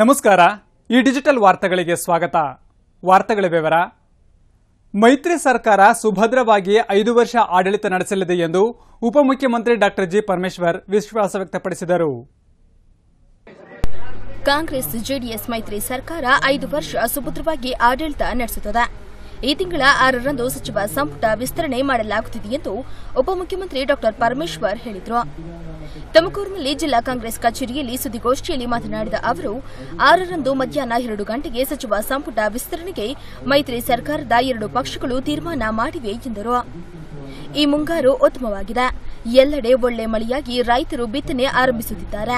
ನಮಸ್ಕಾರ. ಈ ಡಿಜಿಟಲ್ ವಾರ್ತೆಗಳಿಗೆ ಸ್ವಾಗತ. ವಾರ್ತೆಗಳ ವಿವರ. ಮೈತ್ರಿ ಸರ್ಕಾರ ಸುಭದ್ರವಾಗಿ ಐದು ವರ್ಷ ಆಡಳಿತ ನಡೆಸಲಿದೆ ಎಂದು ಉಪಮುಖ್ಯಮಂತ್ರಿ ಡಾಕ್ಟರ್ ಜಿ ಪರಮೇಶ್ವರ್ ವಿಶ್ವಾಸ ವ್ಯಕ್ತಪಡಿಸಿದರು. ಕಾಂಗ್ರೆಸ್ ಜೆಡಿಎಸ್ ಮೈತ್ರಿ ಸರ್ಕಾರ ಐದು ವರ್ಷ ಸುಭದ್ರವಾಗಿ ಆಡಳಿತ ನಡೆಸುತ್ತದೆ. ಈ ತಿಂಗಳ ಆರರಂದು ಸಚಿವ ಸಂಪುಟ ವಿಸ್ತರಣೆ ಮಾಡಲಾಗುತ್ತಿದೆ ಎಂದು ಉಪಮುಖ್ಯಮಂತ್ರಿ ಡಾ ಪರಮೇಶ್ವರ್ ಹೇಳಿದರು. ತುಮಕೂರಿನಲ್ಲಿ ಜಿಲ್ಲಾ ಕಾಂಗ್ರೆಸ್ ಕಚೇರಿಯಲ್ಲಿ ಸುದ್ದಿಗೋಷ್ಠಿಯಲ್ಲಿ ಮಾತನಾಡಿದ ಅವರು, ಆರರಂದು ಮಧ್ಯಾಹ್ನ ಎರಡು ಗಂಟೆಗೆ ಸಚಿವ ಸಂಪುಟ ವಿಸ್ತರಣೆಗೆ ಮೈತ್ರಿ ಸರ್ಕಾರದ ಎರಡು ಪಕ್ಷಗಳು ತೀರ್ಮಾನ ಮಾಡಿವೆ ಎಂದರು. ಈ ಮುಂಗಾರು ಉತ್ತಮವಾಗಿದೆ. ಎಲ್ಲೆಡೆ ಒಳ್ಳೆ ಮಳೆಯಾಗಿ ರೈತರು ಬಿತ್ತನೆ ಆರಂಭಿಸುತ್ತಿದ್ದಾರೆ.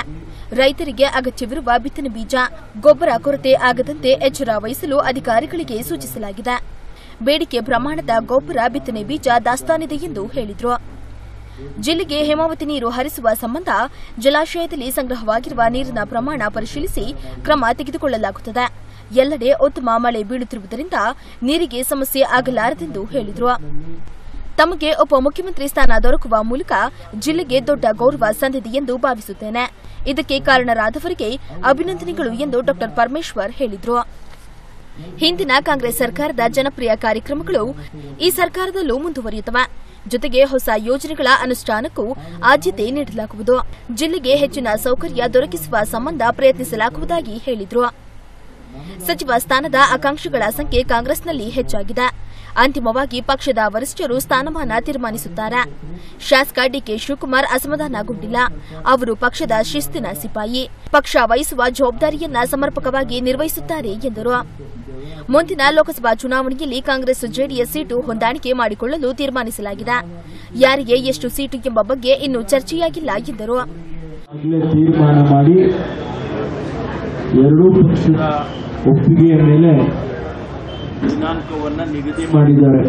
ರೈತರಿಗೆ ಅಗತ್ಯವಿರುವ ಬಿತ್ತನೆ ಬೀಜ, ಗೊಬ್ಬರ ಕೊರತೆ ಆಗದಂತೆ ಎಚ್ಚರ ವಹಿಸಲು ಅಧಿಕಾರಿಗಳಿಗೆ ಸೂಚಿಸಲಾಗಿದೆ. ಬೇಡಿಕೆ ಪ್ರಮಾಣದ ಗೊಬ್ಬರ ಬಿತ್ತನೆ ಬೀಜ ದಾಸ್ತಾನಿದೆ ಎಂದು ಹೇಳಿದರು. ಜಿಲ್ಲೆಗೆ ಹೇಮಾವತಿ ನೀರು ಹರಿಸುವ ಸಂಬಂಧ ಜಲಾಶಯದಲ್ಲಿ ಸಂಗ್ರಹವಾಗಿರುವ ನೀರಿನ ಪ್ರಮಾಣ ಪರಿಶೀಲಿಸಿ ಕ್ರಮ ತೆಗೆದುಕೊಳ್ಳಲಾಗುತ್ತದೆ. ಎಲ್ಲೆಡೆ ಉತ್ತಮ ಮಳೆ ಬೀಳುತ್ತಿರುವುದರಿಂದ ನೀರಿಗೆ ಸಮಸ್ಯೆ ಆಗಲಾರದೆಂದು ಹೇಳಿದರು. ತಮಗೆ ಉಪಮುಖ್ಯಮಂತ್ರಿ ಸ್ಥಾನ ದೊರಕುವ ಮೂಲಕ ಜಿಲ್ಲೆಗೆ ದೊಡ್ಡ ಗೌರವ ಸಂದಿದೆ ಎಂದು ಭಾವಿಸುತ್ತೇನೆ. ಇದಕ್ಕೆ ಕಾರಣರಾದವರಿಗೆ ಅಭಿನಂದನೆಗಳು ಎಂದು ಡಾ ಪರಮೇಶ್ವರ್ ಹೇಳಿದರು. ಹಿಂದಿನ ಕಾಂಗ್ರೆಸ್ ಸರ್ಕಾರದ ಜನಪ್ರಿಯ ಕಾರ್ಯಕ್ರಮಗಳು ಈ ಸರ್ಕಾರದಲ್ಲೂ ಮುಂದುವರಿಯುತ್ತವೆ. ಜೊತೆಗೆ ಹೊಸ ಯೋಜನೆಗಳ ಅನುಷ್ಠಾನಕ್ಕೂ ಆದ್ಯತೆ ನೀಡಲಾಗುವುದು. ಜಿಲ್ಲೆಗೆ ಹೆಚ್ಚಿನ ಸೌಕರ್ಯ ದೊರಕಿಸುವ ಸಂಬಂಧ ಪ್ರಯತ್ನಿಸಲಾಗುವುದಾಗಿ ಹೇಳಿದರು. ಸಚಿವ ಸ್ಥಾನದ ಆಕಾಂಕ್ಷಿಗಳ ಸಂಖ್ಯೆ ಕಾಂಗ್ರೆಸ್ನಲ್ಲಿ ಹೆಚ್ಚಾಗಿದೆ. ಅಂತಿಮವಾಗಿ ಪಕ್ಷದ ವರಿಷ್ಠರು ಸ್ಥಾನಮಾನ ತೀರ್ಮಾನಿಸುತ್ತಾರೆ. ಶಾಸಕ ಡಿಕೆ ಶಿವಕುಮಾರ್ ಅಸಮಾಧಾನಗೊಂಡಿಲ್ಲ ಅವರು ಪಕ್ಷದ ಶಿಸ್ತಿನ ಸಿಪಾಯಿ. ಪಕ್ಷ ವಹಿಸುವ ಜವಾಬ್ದಾರಿಯನ್ನ ಸಮರ್ಪಕವಾಗಿ ನಿರ್ವಹಿಸುತ್ತಾರೆ ಎಂದರು. ಮುಂದಿನ ಲೋಕಸಭಾ ಚುನಾವಣೆಯಲ್ಲಿ ಕಾಂಗ್ರೆಸ್ ಜೆಡಿಎಸ್ ಸೀಟು ಹೊಂದಾಣಿಕೆ ಮಾಡಿಕೊಳ್ಳಲು ತೀರ್ಮಾನಿಸಲಾಗಿದೆ. ಯಾರಿಗೆ ಎಷ್ಟು ಸೀಟು ಎಂಬ ಬಗ್ಗೆ ಇನ್ನೂ ಚರ್ಚೆಯಾಗಿಲ್ಲ ಎಂದರು. ಎರಡೂ ಪಕ್ಷದ ಒಪ್ಪಿಗೆಯ ಮೇಲೆ ದಿನಾಂಕವನ್ನು ನಿಗದಿ ಮಾಡಿದ್ದಾರೆ.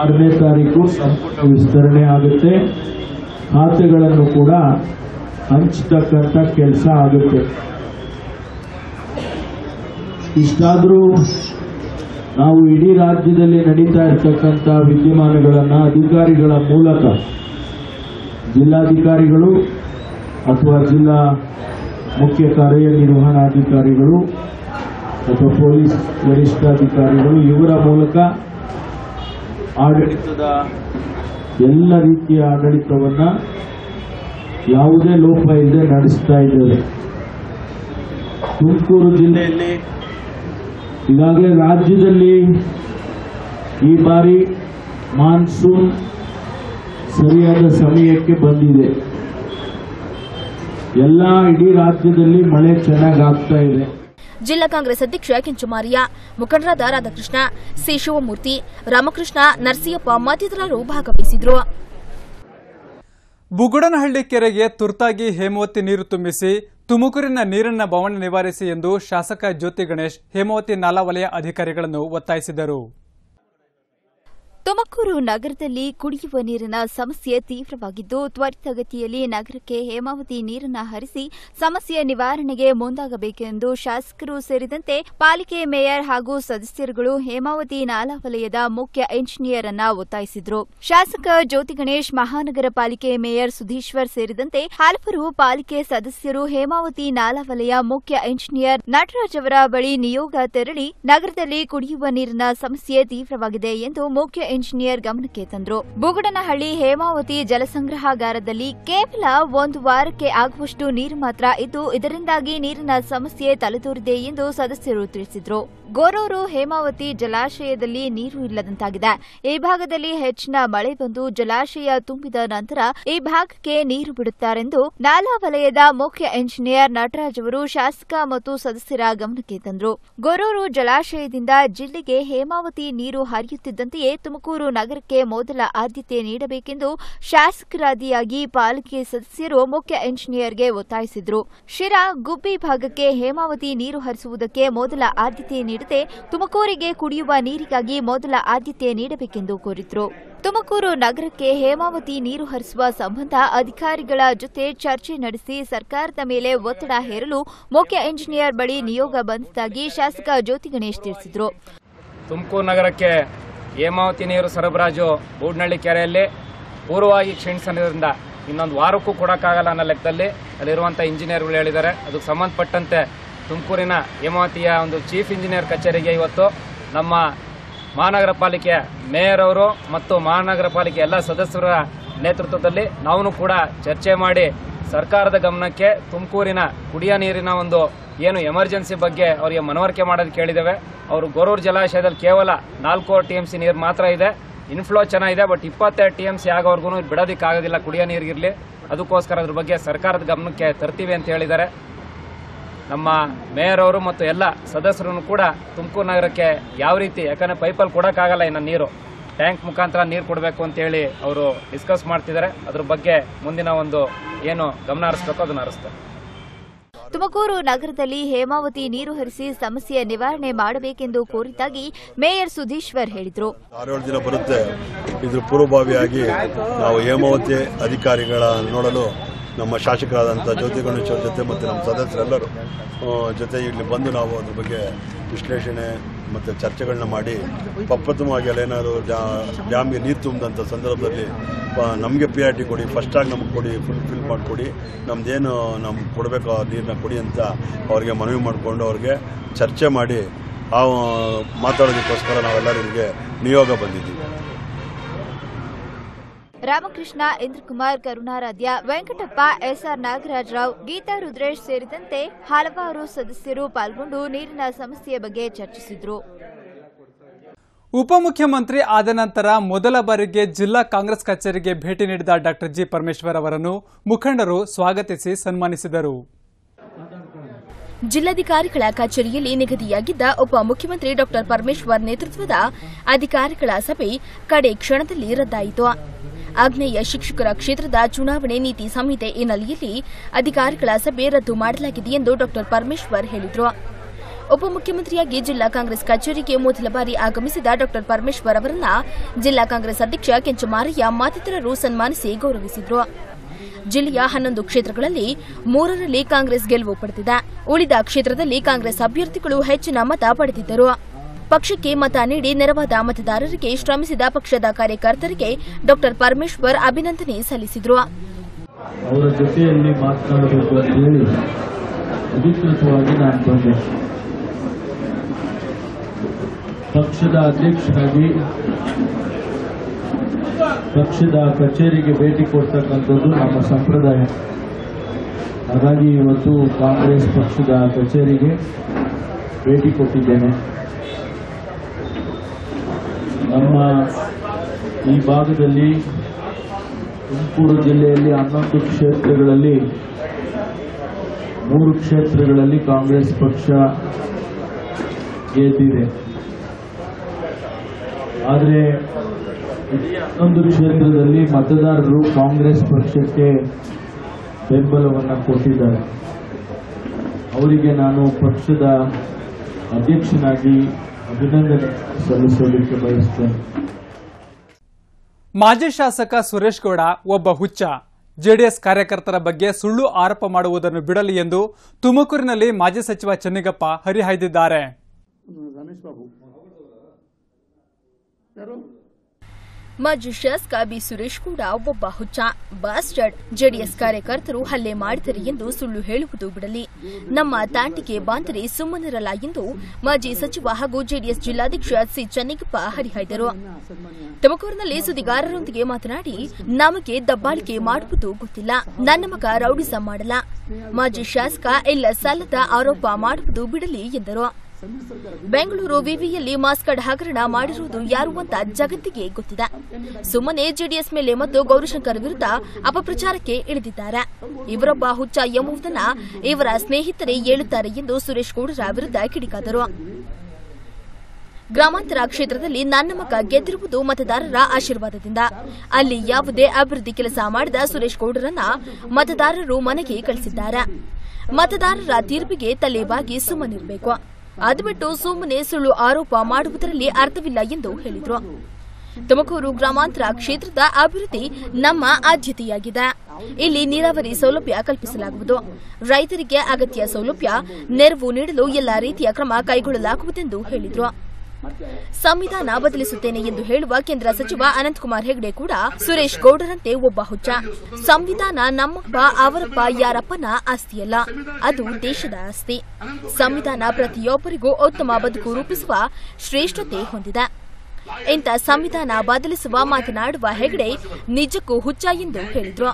ಆರನೇ ತಾರೀಕು ಸಂಪುಟ ವಿಸ್ತರಣೆ ಆಗುತ್ತೆ. ಖಾತೆಗಳನ್ನು ಕೂಡ ಹಂಚತಕ್ಕಂಥ ಕೆಲಸ ಆಗುತ್ತೆ. ಇಷ್ಟಾದರೂ ನಾವು ಇಡೀ ರಾಜ್ಯದಲ್ಲಿ ನಡೀತಾ ಇರ್ತಕ್ಕಂಥ ವಿದ್ಯಮಾನಗಳನ್ನು ಅಧಿಕಾರಿಗಳ ಮೂಲಕ ಜಿಲ್ಲಾಧಿಕಾರಿಗಳು ಅಥವಾ ಜಿಲ್ಲಾ ಮುಖ್ಯ ಕಾರ್ಯನಿರ್ವಹಣಾಧಿಕಾರಿಗಳು ಅಥವಾ ಪೊಲೀಸ್ ವರಿಷ್ಠಾಧಿಕಾರಿಗಳು ಇವರ ಮೂಲಕ ಆಡಳಿತದ ಎಲ್ಲ ರೀತಿಯ ಆಡಳಿತವನ್ನು ಯಾವುದೇ ಲೋಪ ಇಲ್ಲದೆ ನಡೆಸ್ತಾ ಇದ್ದಾರೆ. ತುಮಕೂರು ಜಿಲ್ಲೆಯಲ್ಲಿ ಈಗಾಗಲೇ ರಾಜ್ಯದಲ್ಲಿ ಈ ಬಾರಿ ಮಾನ್ಸೂನ್ ಸರಿಯಾದ ಸಮಯಕ್ಕೆ ಬಂದಿದೆ. ಎಲ್ಲ ಇಡೀ ರಾಜ್ಯದಲ್ಲಿ ಮಳೆ ಚೆನ್ನಾಗಿ ಆಗ್ತಾ ಇದೆ. ಜಿಲ್ಲಾ ಕಾಂಗ್ರೆಸ್ ಅಧ್ಯಕ್ಷ ಕೆಂಚುಮಾರಿಯ ಮುಖಂಡರಾದ ರಾಧಾಕೃಷ್ಣ, ಸಿ ಶಿವಮೂರ್ತಿ, ರಾಮಕೃಷ್ಣ, ನರಸಿಯಪ್ಪ ಮತ್ತಿತರರು ಭಾಗವಹಿಸಿದರು. ಬುಗುಡನಹಳ್ಳಿ ಕೆರೆಗೆ ತುರ್ತಾಗಿ ಹೇಮವತಿ ನೀರು ತುಂಬಿಸಿ ತುಮಕೂರಿನ ನೀರಿನ ಬವಣೆ ನಿವಾರಿಸಿ ಎಂದು ಶಾಸಕ ಜ್ಯೋತಿ ಗಣೇಶ್ ಹೇಮವತಿ ನಾಲಾ ವಲಯ ಅಧಿಕಾರಿಗಳನ್ನು ಒತ್ತಾಯಿಸಿದರು. ತುಮಕೂರು ನಗರದಲ್ಲಿ ಕುಡಿಯುವ ನೀರಿನ ಸಮಸ್ಯೆ ತೀವ್ರವಾಗಿದ್ದು, ತ್ವರಿತಗತಿಯಲ್ಲಿ ನಗರಕ್ಕೆ ಹೇಮಾವತಿ ನೀರನ್ನು ಹರಿಸಿ ಸಮಸ್ಯೆ ನಿವಾರಣೆಗೆ ಮುಂದಾಗಬೇಕೆಂದು ಶಾಸಕರು ಸೇರಿದಂತೆ ಪಾಲಿಕೆ ಮೇಯರ್ ಹಾಗೂ ಸದಸ್ಯರುಗಳು ಹೇಮಾವತಿ ನಾಲಾ ವಲಯದ ಮುಖ್ಯ ಎಂಜಿನಿಯರ್ ಅನ್ನ ಒತ್ತಾಯಿಸಿದ್ರು. ಶಾಸಕ ಜ್ಯೋತಿ ಗಣೇಶ್, ಮಹಾನಗರ ಪಾಲಿಕೆ ಮೇಯರ್ ಸುಧೀಶ್ವರ್ ಸೇರಿದಂತೆ ಹಲವರು ಪಾಲಿಕೆ ಸದಸ್ಯರು ಹೇಮಾವತಿ ನಾಲಾ ವಲಯ ಮುಖ್ಯ ಎಂಜಿನಿಯರ್ ನಟರಾಜ್ ಅವರ ಬಳಿ ನಿಯೋಗ ತೆರಳಿ ನಗರದಲ್ಲಿ ಕುಡಿಯುವ ನೀರಿನ ಸಮಸ್ಯೆ ತೀವ್ರವಾಗಿದೆ ಎಂದು ಮುಖ್ಯ ಎಂಜಿನಿಯರ್ ಗಮನಕ್ಕೆ ತಂದ್ರು. ಬುಗುಡನಹಳ್ಳಿ ಹೇಮಾವತಿ ಜಲಸಂಗ್ರಹಾಗಾರದಲ್ಲಿ ಕೇವಲ ಒಂದು ವಾರಕ್ಕೆ ಆಗುವಷ್ಟು ನೀರು ಮಾತ್ರ ಇದ್ದು, ಇದರಿಂದಾಗಿ ನೀರಿನ ಸಮಸ್ಯೆ ತಲೆದೋರಿದೆ ಎಂದು ಸದಸ್ಯರು ತಿಳಿಸಿದರು. ಗೋರೂರು ಹೇಮಾವತಿ ಜಲಾಶಯದಲ್ಲಿ ನೀರು ಇಲ್ಲದಂತಾಗಿದೆ. ಈ ಭಾಗದಲ್ಲಿ ಹೆಚ್ಚಿನ ಮಳೆ ಬಂದು ಜಲಾಶಯ ತುಂಬಿದ ನಂತರ ಈ ಭಾಗಕ್ಕೆ ನೀರು ಬಿಡುತ್ತಾರೆಂದು ನಾಲಾ ವಲಯದ ಮುಖ್ಯ ಎಂಜಿನಿಯರ್ ನಟರಾಜ್ ಅವರು ಶಾಸಕ ಮತ್ತು ಸದಸ್ಯರ ಗಮನಕ್ಕೆ ತಂದ್ರು. ಗೊರೂರು ಜಲಾಶಯದಿಂದ ಜಿಲ್ಲೆಗೆ ಹೇಮಾವತಿ ನೀರು ಹರಿಯುತ್ತಿದ್ದಂತೆಯೇ ತುಮಕೂರು ನಗರಕ್ಕೆ ಮೊದಲ ಆದ್ಯತೆ ನೀಡಬೇಕೆಂದು ಶಾಸಕರಾದಿಯಾಗಿ ಪಾಲಿಕೆ ಸದಸ್ಯರು ಮುಖ್ಯ ಎಂಜಿನಿಯರ್ಗೆ ಒತ್ತಾಯಿಸಿದರು. ಶಿರಾ ಗುಬ್ಬಿ ಭಾಗಕ್ಕೆ ಹೇಮಾವತಿ ನೀರು ಹರಿಸುವುದಕ್ಕೆ ಮೊದಲ ಆದ್ಯತೆ ನೀಡದೆ ತುಮಕೂರಿಗೆ ಕುಡಿಯುವ ನೀರಿಗಾಗಿ ಮೊದಲ ಆದ್ಯತೆ ನೀಡಬೇಕೆಂದು ಕೋರಿದ್ರು. ತುಮಕೂರು ನಗರಕ್ಕೆ ಹೇಮಾವತಿ ನೀರು ಹರಿಸುವ ಸಂಬಂಧ ಅಧಿಕಾರಿಗಳ ಜೊತೆ ಚರ್ಚೆ ನಡೆಸಿ ಸರ್ಕಾರದ ಮೇಲೆ ಒತ್ತಡ ಹೇರಲು ಮುಖ್ಯ ಎಂಜಿನಿಯರ್ ಬಳಿ ನಿಯೋಗ ಬಂದಿದ್ದಾಗಿ ಶಾಸಕ ಜ್ಯೋತಿ ಗಣೇಶ್ ತಿಳಿಸಿದರು. ತುಮಕೂರು ನಗರಕ್ಕೆ ಹೇಮಾವತಿ ನೀರು ಸರಬರಾಜು ಬೂಡ್ನಳ್ಳಿ ಕೆರೆಯಲ್ಲಿ ಪೂರ್ವವಾಗಿ ಕ್ಷೀಣಿಸಿದ್ರಿಂದ ಇನ್ನೊಂದು ವಾರಕ್ಕೂ ಕೊಡೋಕ್ಕಾಗಲ್ಲ ಅನ್ನೋ ಲೆಕ್ಕದಲ್ಲಿ ಅಲ್ಲಿರುವಂಥ ಇಂಜಿನಿಯರ್ಗಳು ಹೇಳಿದ್ದಾರೆ. ಅದಕ್ಕೆ ಸಂಬಂಧಪಟ್ಟಂತೆ ತುಮಕೂರಿನ ಹೇಮಾವತಿಯ ಒಂದು ಚೀಫ್ ಇಂಜಿನಿಯರ್ ಕಚೇರಿಗೆ ಇವತ್ತು ನಮ್ಮ ಮಹಾನಗರ ಪಾಲಿಕೆ ಮೇಯರ್ ಅವರು ಮತ್ತು ಮಹಾನಗರ ಪಾಲಿಕೆ ಎಲ್ಲ ಸದಸ್ಯರ ನೇತೃತ್ವದಲ್ಲಿ ನಾವು ಕೂಡ ಚರ್ಚೆ ಮಾಡಿ ಸರ್ಕಾರದ ಗಮನಕ್ಕೆ ತುಮಕೂರಿನ ಕುಡಿಯ ನೀರಿನ ಒಂದು ಏನು ಎಮರ್ಜೆನ್ಸಿ ಬಗ್ಗೆ ಅವರಿಗೆ ಮನವರಿಕೆ ಮಾಡೋದು ಕೇಳಿದ್ದೇವೆ. ಅವರು ಗೊರೂರು ಜಲಾಶಯದಲ್ಲಿ ಕೇವಲ ನಾಲ್ಕು ಟಿ ಎಂ ಸಿ ನೀರು ಮಾತ್ರ ಇದೆ. ಇನ್ಫ್ಲೋ ಚೆನ್ನಾಗಿದೆ ಬಟ್ ಇಪ್ಪತ್ತೆರಡು ಟಿ ಎಂ ಸಿ ಆಗೋವರೆಗೂ ಬಿಡೋದಕ್ಕಾಗೋದಿಲ್ಲ ಕುಡಿಯೋ ನೀರಿಗಿರಲಿ ಅದಕ್ಕೋಸ್ಕರ ಅದ್ರ ಬಗ್ಗೆ ಸರ್ಕಾರದ ಗಮನಕ್ಕೆ ತರ್ತೀವಿ ಅಂತ ಹೇಳಿದ್ದಾರೆ. ನಮ್ಮ ಮೇಯರ್ ಅವರು ಮತ್ತು ಎಲ್ಲ ಸದಸ್ಯರು ಕೂಡ ತುಮಕೂರು ನಗರಕ್ಕೆ ಯಾವ ರೀತಿ, ಯಾಕಂದರೆ ಪೈಪಲ್ಲಿ ಕೊಡೋಕ್ಕಾಗಲ್ಲ ಇನ್ನು ನೀರು. ಟ್ಯಾಂಕ್ ಮುಖಾಂತರ ನೀರು ಕೊಡಬೇಕು ಅಂತೇಳಿ ಅವರು ಡಿಸ್ಕಸ್ ಮಾಡ್ತಿದ್ದಾರೆ ಅದ್ರ ಬಗ್ಗೆ ಮುಂದಿನ ಒಂದು ಏನು ಗಮನ ಹರಿಸ್ಬೇಕು ಅದನ್ನ ಹರಿಸ್ತಾರೆ. ತುಮಕೂರು ನಗರದಲ್ಲಿ ಹೇಮಾವತಿ ನೀರು ಹರಿಸಿ ಸಮಸ್ಯೆ ನಿವಾರಣೆ ಮಾಡಬೇಕೆಂದು ಕೋರಿದ್ದಾಗಿ ಮೇಯರ್ ಸುಧೀಶ್ವರ್ ಹೇಳಿದರು. ಆರೇಳು ದಿನ ಬರುತ್ತೆ. ಇದ್ರ ಪೂರ್ವಭಾವಿಯಾಗಿ ನಾವು ಹೇಮಾವತಿ ಅಧಿಕಾರಿಗಳ ನೋಡಲು ನಮ್ಮ ಶಾಸಕರಾದಂಥ ಜ್ಯೋತಿ ಗಣೇಶ್ ಅವ್ರ ಜೊತೆ ಮತ್ತು ನಮ್ಮ ಸದಸ್ಯರೆಲ್ಲರೂ ಜೊತೆ ಇಲ್ಲಿ ಬಂದು ನಾವು ಅದ್ರ ಬಗ್ಗೆ ವಿಶ್ಲೇಷಣೆ ಮತ್ತು ಚರ್ಚೆಗಳನ್ನ ಮಾಡಿ ಪ್ರಪ್ರಥಮವಾಗಿ ಅಲ್ಲೇನಾದ್ರು ಡ್ಯಾಮ್ಗೆ ನೀರು ತುಂಬಿದಂಥ ಸಂದರ್ಭದಲ್ಲಿ ನಮಗೆ ಪಿ ಆರ್ ಟಿ ಕೊಡಿ ಫಸ್ಟಾಗಿ ನಮಗೆ ಕೊಡಿ ಫುಲ್ ಫಿಲ್ ಮಾಡಿಕೊಡಿ, ನಮ್ದೇನು ನಮ್ಗೆ ಕೊಡಬೇಕು ನೀರನ್ನ ಕೊಡಿ ಅಂತ ಅವ್ರಿಗೆ ಮನವಿ ಮಾಡಿಕೊಂಡು ಅವ್ರಿಗೆ ಚರ್ಚೆ ಮಾಡಿ, ಆ, ಮಾತಾಡೋದಕ್ಕೋಸ್ಕರ ನಾವೆಲ್ಲರೂ ನಿಮಗೆ ನಿಯೋಗ ಬಂದಿದ್ದೀವಿ. ರಾಮಕೃಷ್ಣ ಇಂದ್ರಕುಮಾರ್ ಕರುಣಾರಾಧ್ಯ ವೆಂಕಟಪ್ಪ ಎಸ್ಆರ್ ನಾಗರಾಜರಾವ್ ಗೀತಾ ರುದ್ರೇಶ್ ಸೇರಿದಂತೆ ಹಲವಾರು ಸದಸ್ಯರು ಪಾಲ್ಗೊಂಡು ನೀರಿನ ಸಮಸ್ಯೆಯ ಬಗ್ಗೆ ಚರ್ಚಿಸಿದರು. ಉಪಮುಖ್ಯಮಂತ್ರಿ ಆದ ನಂತರ ಮೊದಲ ಬಾರಿಗೆ ಜಿಲ್ಲಾ ಕಾಂಗ್ರೆಸ್ ಕಚೇರಿಗೆ ಭೇಟಿ ನೀಡಿದ ಡಾಕ್ಟರ್ ಜಿ ಪರಮೇಶ್ವರ್ ಅವರನ್ನು ಮುಖಂಡರು ಸ್ವಾಗತಿಸಿ ಸನ್ಮಾನಿಸಿದರು. ಜಿಲ್ಲಾಧಿಕಾರಿಗಳ ಕಚೇರಿಯಲ್ಲಿ ನಿಗದಿಯಾಗಿದ್ದ ಉಪಮುಖ್ಯಮಂತ್ರಿ ಡಾಕ್ಟರ್ ಪರಮೇಶ್ವರ್ ನೇತೃತ್ವದ ಅಧಿಕಾರಿಗಳ ಸಭೆ ಕಡೆ ಕ್ಷಣದಲ್ಲಿ ರದ್ದಾಯಿತು. ಆಗ್ನೇಯ ಶಿಕ್ಷಕರ ಕ್ಷೇತ್ರದ ಚುನಾವಣೆ ನೀತಿ ಸಂಹಿತೆ ಹಿನ್ನೆಲೆಯಲ್ಲಿ ಅಧಿಕಾರಿಗಳ ಸಭೆ ರದ್ದು ಮಾಡಲಾಗಿದೆ ಎಂದು ಡಾಕ್ಟರ್ ಪರಮೇಶ್ವರ್ ಹೇಳಿದರು. ಉಪಮುಖ್ಯಮಂತ್ರಿಯಾಗಿ ಜಿಲ್ಲಾ ಕಾಂಗ್ರೆಸ್ ಕಚೇರಿಗೆ ಮೊದಲ ಬಾರಿ ಆಗಮಿಸಿದ ಡಾಕ್ಟರ್ ಪರಮೇಶ್ವರ್ ಅವರನ್ನ ಜಿಲ್ಲಾ ಕಾಂಗ್ರೆಸ್ ಅಧ್ಯಕ್ಷ ಕೆಂಚಮಾರಯ್ಯ ಮತ್ತಿತರರು ಸನ್ಮಾನಿಸಿ ಗೌರವಿಸಿದರು. ಜಿಲ್ಲೆಯ ಹನ್ನೊಂದು ಕ್ಷೇತ್ರಗಳಲ್ಲಿ ಮೂರರಲ್ಲಿ ಕಾಂಗ್ರೆಸ್ ಗೆಲುವು ಪಡೆದಿದೆ. ಉಳಿದ ಕ್ಷೇತ್ರದಲ್ಲಿ ಕಾಂಗ್ರೆಸ್ ಅಭ್ಯರ್ಥಿಗಳು ಹೆಚ್ಚಿನ ಮತ ಪಡೆದಿದ್ದರು. ಪಕ್ಷಕ್ಕೆ ಮತ ನೀಡಿ ನೆರವಾದ ಮತದಾರರಿಗೆ ಶ್ರಮಿಸಿದ ಪಕ್ಷದ ಕಾರ್ಯಕರ್ತರಿಗೆ ಡಾಕ್ಟರ್ ಪರಮೇಶ್ವರ್ ಅಭಿನಂದನೆ ಸಲ್ಲಿಸಿದರು. ಅವರ ಜೊತೆಯಲ್ಲಿ ಮಾತನಾಡಬೇಕು ಅಂತ ಹೇಳಿ ಅಧಿಕೃತವಾಗಿ ನಾನು ಬಂದೆ. ಪಕ್ಷದ ಅಧ್ಯಕ್ಷರಾಗಿ ಪಕ್ಷದ ಕಚೇರಿಗೆ ಭೇಟಿ ಕೊಡ್ತಕ್ಕಂಥದ್ದು ನಮ್ಮ ಸಂಪ್ರದಾಯ. ಹಾಗಾಗಿ ಇವತ್ತು ಕಾಂಗ್ರೆಸ್ ಪಕ್ಷದ ಕಚೇರಿಗೆ ಭೇಟಿ ಕೊಟ್ಟಿದ್ದೇನೆ. ನಮ್ಮ ಈ ಭಾಗದಲ್ಲಿ ತುಮಕೂರು ಜಿಲ್ಲೆಯಲ್ಲಿ ಹನ್ನೊಂದು ಕ್ಷೇತ್ರಗಳಲ್ಲಿ, ಮೂರು ಕ್ಷೇತ್ರಗಳಲ್ಲಿ ಕಾಂಗ್ರೆಸ್ ಪಕ್ಷ ಗೆದ್ದಿದೆ. ಆದರೆ ಹನ್ನೊಂದು ಕ್ಷೇತ್ರದಲ್ಲಿ ಮತದಾರರು ಕಾಂಗ್ರೆಸ್ ಪಕ್ಷಕ್ಕೆ ಬೆಂಬಲವನ್ನು ಕೊಟ್ಟಿದ್ದಾರೆ. ಅವರಿಗೆ ನಾನು ಪಕ್ಷದ ಅಧ್ಯಕ್ಷನಾಗಿ ಅಭಿನಂದನೆ. ಸಲ್ಲಿಸೋದಕ್ಕೆ ಬಯಸ್ತೇನೆ. ಮಾಜಿ ಶಾಸಕ ಸುರೇಶ್ ಗೌಡ ಒಬ್ಬ ಹುಚ್ಚ. ಜೆಡಿಎಸ್ ಕಾರ್ಯಕರ್ತರ ಬಗ್ಗೆ ಸುಳ್ಳು ಆರೋಪ ಮಾಡುವುದನ್ನು ಬಿಡಲಿ ಎಂದು ತುಮಕೂರಿನಲ್ಲಿ ಮಾಜಿ ಸಚಿವ ಚೆನ್ನಿಗಪ್ಪ ಹರಿಹಾಯ್ದಿದ್ದಾರೆ. ಮಾಜಿ ಶಾಸಕ ಬಿ ಸುರೇಶ್ ಕೂಡ ಒಬ್ಬ ಹುಚ್ಚ. ಬಾಸ್ಟರ್ಡ್ ಜೆಡಿಎಸ್ ಕಾರ್ಯಕರ್ತರು ಹಲ್ಲೆ ಮಾಡಿದರೆ ಎಂದು ಸುಳ್ಳು ಹೇಳುವುದು ಬಿಡಲಿ. ನಮ್ಮ ತಾಂಟಿಗೆ ಬಾಂದರೆ ಸುಮ್ಮನಿರಲ್ಲ ಎಂದು ಮಾಜಿ ಸಚಿವ ಹಾಗೂ ಜೆಡಿಎಸ್ ಜಿಲ್ಲಾಧ್ಯಕ್ಷ ಸಿ ಚನ್ನಿಗಪ್ಪ ಹರಿಹಾಯ್ದರು. ತುಮಕೂರಿನಲ್ಲಿ ಸುದ್ದಿಗಾರರೊಂದಿಗೆ ಮಾತನಾಡಿ, ನಮಗೆ ದಬ್ಬಾಳಿಕೆ ಮಾಡುವುದು ಗೊತ್ತಿಲ್ಲ. ನನ್ನ ಮಗ ರೌಡಿಸ ಮಾಡಲ್ಲ. ಮಾಜಿ ಶಾಸಕ ಎಲ್ಲ ಸಲ್ಲದ ಆರೋಪ ಮಾಡುವುದು ಬಿಡಲಿ ಎಂದರು. ಬೆಂಗಳೂರು ವಿವಿಯಲ್ಲಿ ಮಾಸ್ಕಡ್ ಹಗರಣ ಮಾಡಿರುವುದು ಯಾರು ಅಂತ ಜಗತ್ತಿಗೆ ಗೊತ್ತಿದೆ. ಸುಮ್ಮನೆ ಜೆಡಿಎಸ್ ಮೇಲೆ ಮತ್ತು ಗೌರಿಶಂಕರ್ ವಿರುದ್ಧ ಅಪಪ್ರಚಾರಕ್ಕೆ ಇಳಿದಿದ್ದಾರೆ. ಇವರೊಬ್ಬ ಹುಚ್ಚ ಎಂಬುದನ್ನ ಇವರ ಸ್ನೇಹಿತರೇ ಹೇಳುತ್ತಾರೆ ಎಂದು ಸುರೇಶ್ ಗೌಡರ ವಿರುದ್ಧ ಕಿಡಿಕಾದರು. ಗ್ರಾಮಾಂತರ ಕ್ಷೇತ್ರದಲ್ಲಿ ನನ್ನ ಮಗ ಗೆದ್ದಿರುವುದು ಮತದಾರರ ಆಶೀರ್ವಾದದಿಂದ. ಅಲ್ಲಿ ಯಾವುದೇ ಅಭಿವೃದ್ಧಿ ಕೆಲಸ ಮಾಡಿದ ಸುರೇಶ್ ಗೌಡರನ್ನ ಮತದಾರರು ಮನೆಗೆ ಕಳಿಸಿದ್ದಾರೆ. ಮತದಾರರ ತೀರ್ಪಿಗೆ ತಲೆಬಾಗಿ ಸುಮ್ಮನಿರಬೇಕು. ಅದು ಬಿಟ್ಟು ಸುಮ್ಮನೆ ಸುಳ್ಳು ಆರೋಪ ಮಾಡುವುದರಲ್ಲಿ ಅರ್ಥವಿಲ್ಲ ಎಂದು ಹೇಳಿದರು. ತುಮಕೂರು ಗ್ರಾಮಾಂತರ ಕ್ಷೇತ್ರದ ಅಭಿವೃದ್ಧಿ ನಮ್ಮ ಆದ್ಯತೆಯಾಗಿದೆ. ಇಲ್ಲಿ ನೀರಾವರಿ ಸೌಲಭ್ಯ ಕಲ್ಪಿಸಲಾಗುವುದು. ರೈತರಿಗೆ ಅಗತ್ಯ ಸೌಲಭ್ಯ, ನೆರವು ನೀಡಲು ಎಲ್ಲಾ ರೀತಿಯ ಕ್ರಮ ಕೈಗೊಳ್ಳಲಾಗುವುದೆಂದು ಹೇಳಿದರು. ಸಂವಿಧಾನ ಬದಲಿಸುತ್ತೇನೆ ಎಂದು ಹೇಳುವ ಕೇಂದ್ರ ಸಚಿವ ಅನಂತಕುಮಾರ್ ಹೆಗಡೆ ಕೂಡ ಸುರೇಶ್ ಗೌಡರಂತೆ ಒಬ್ಬ ಹುಚ್ಚ. ಸಂವಿಧಾನ ನಮ್ಮಪ್ಪ ಅವರಪ್ಪ, ಯಾರಪ್ಪನ ಆಸ್ತಿಯಲ್ಲ ಅದು ದೇಶದ ಆಸ್ತಿ. ಸಂವಿಧಾನ ಪ್ರತಿಯೊಬ್ಬರಿಗೂ ಉತ್ತಮ ಬದುಕು ರೂಪಿಸುವ ಶ್ರೇಷ್ಠತೆ ಹೊಂದಿದೆ. ಇಂಥ ಸಂವಿಧಾನ ಬದಲಿಸುವ ಮಾತನಾಡುವ ಹೆಗಡೆ ನಿಜಕ್ಕೂ ಹುಚ್ಚ ಎಂದು ಹೇಳಿದ್ರು.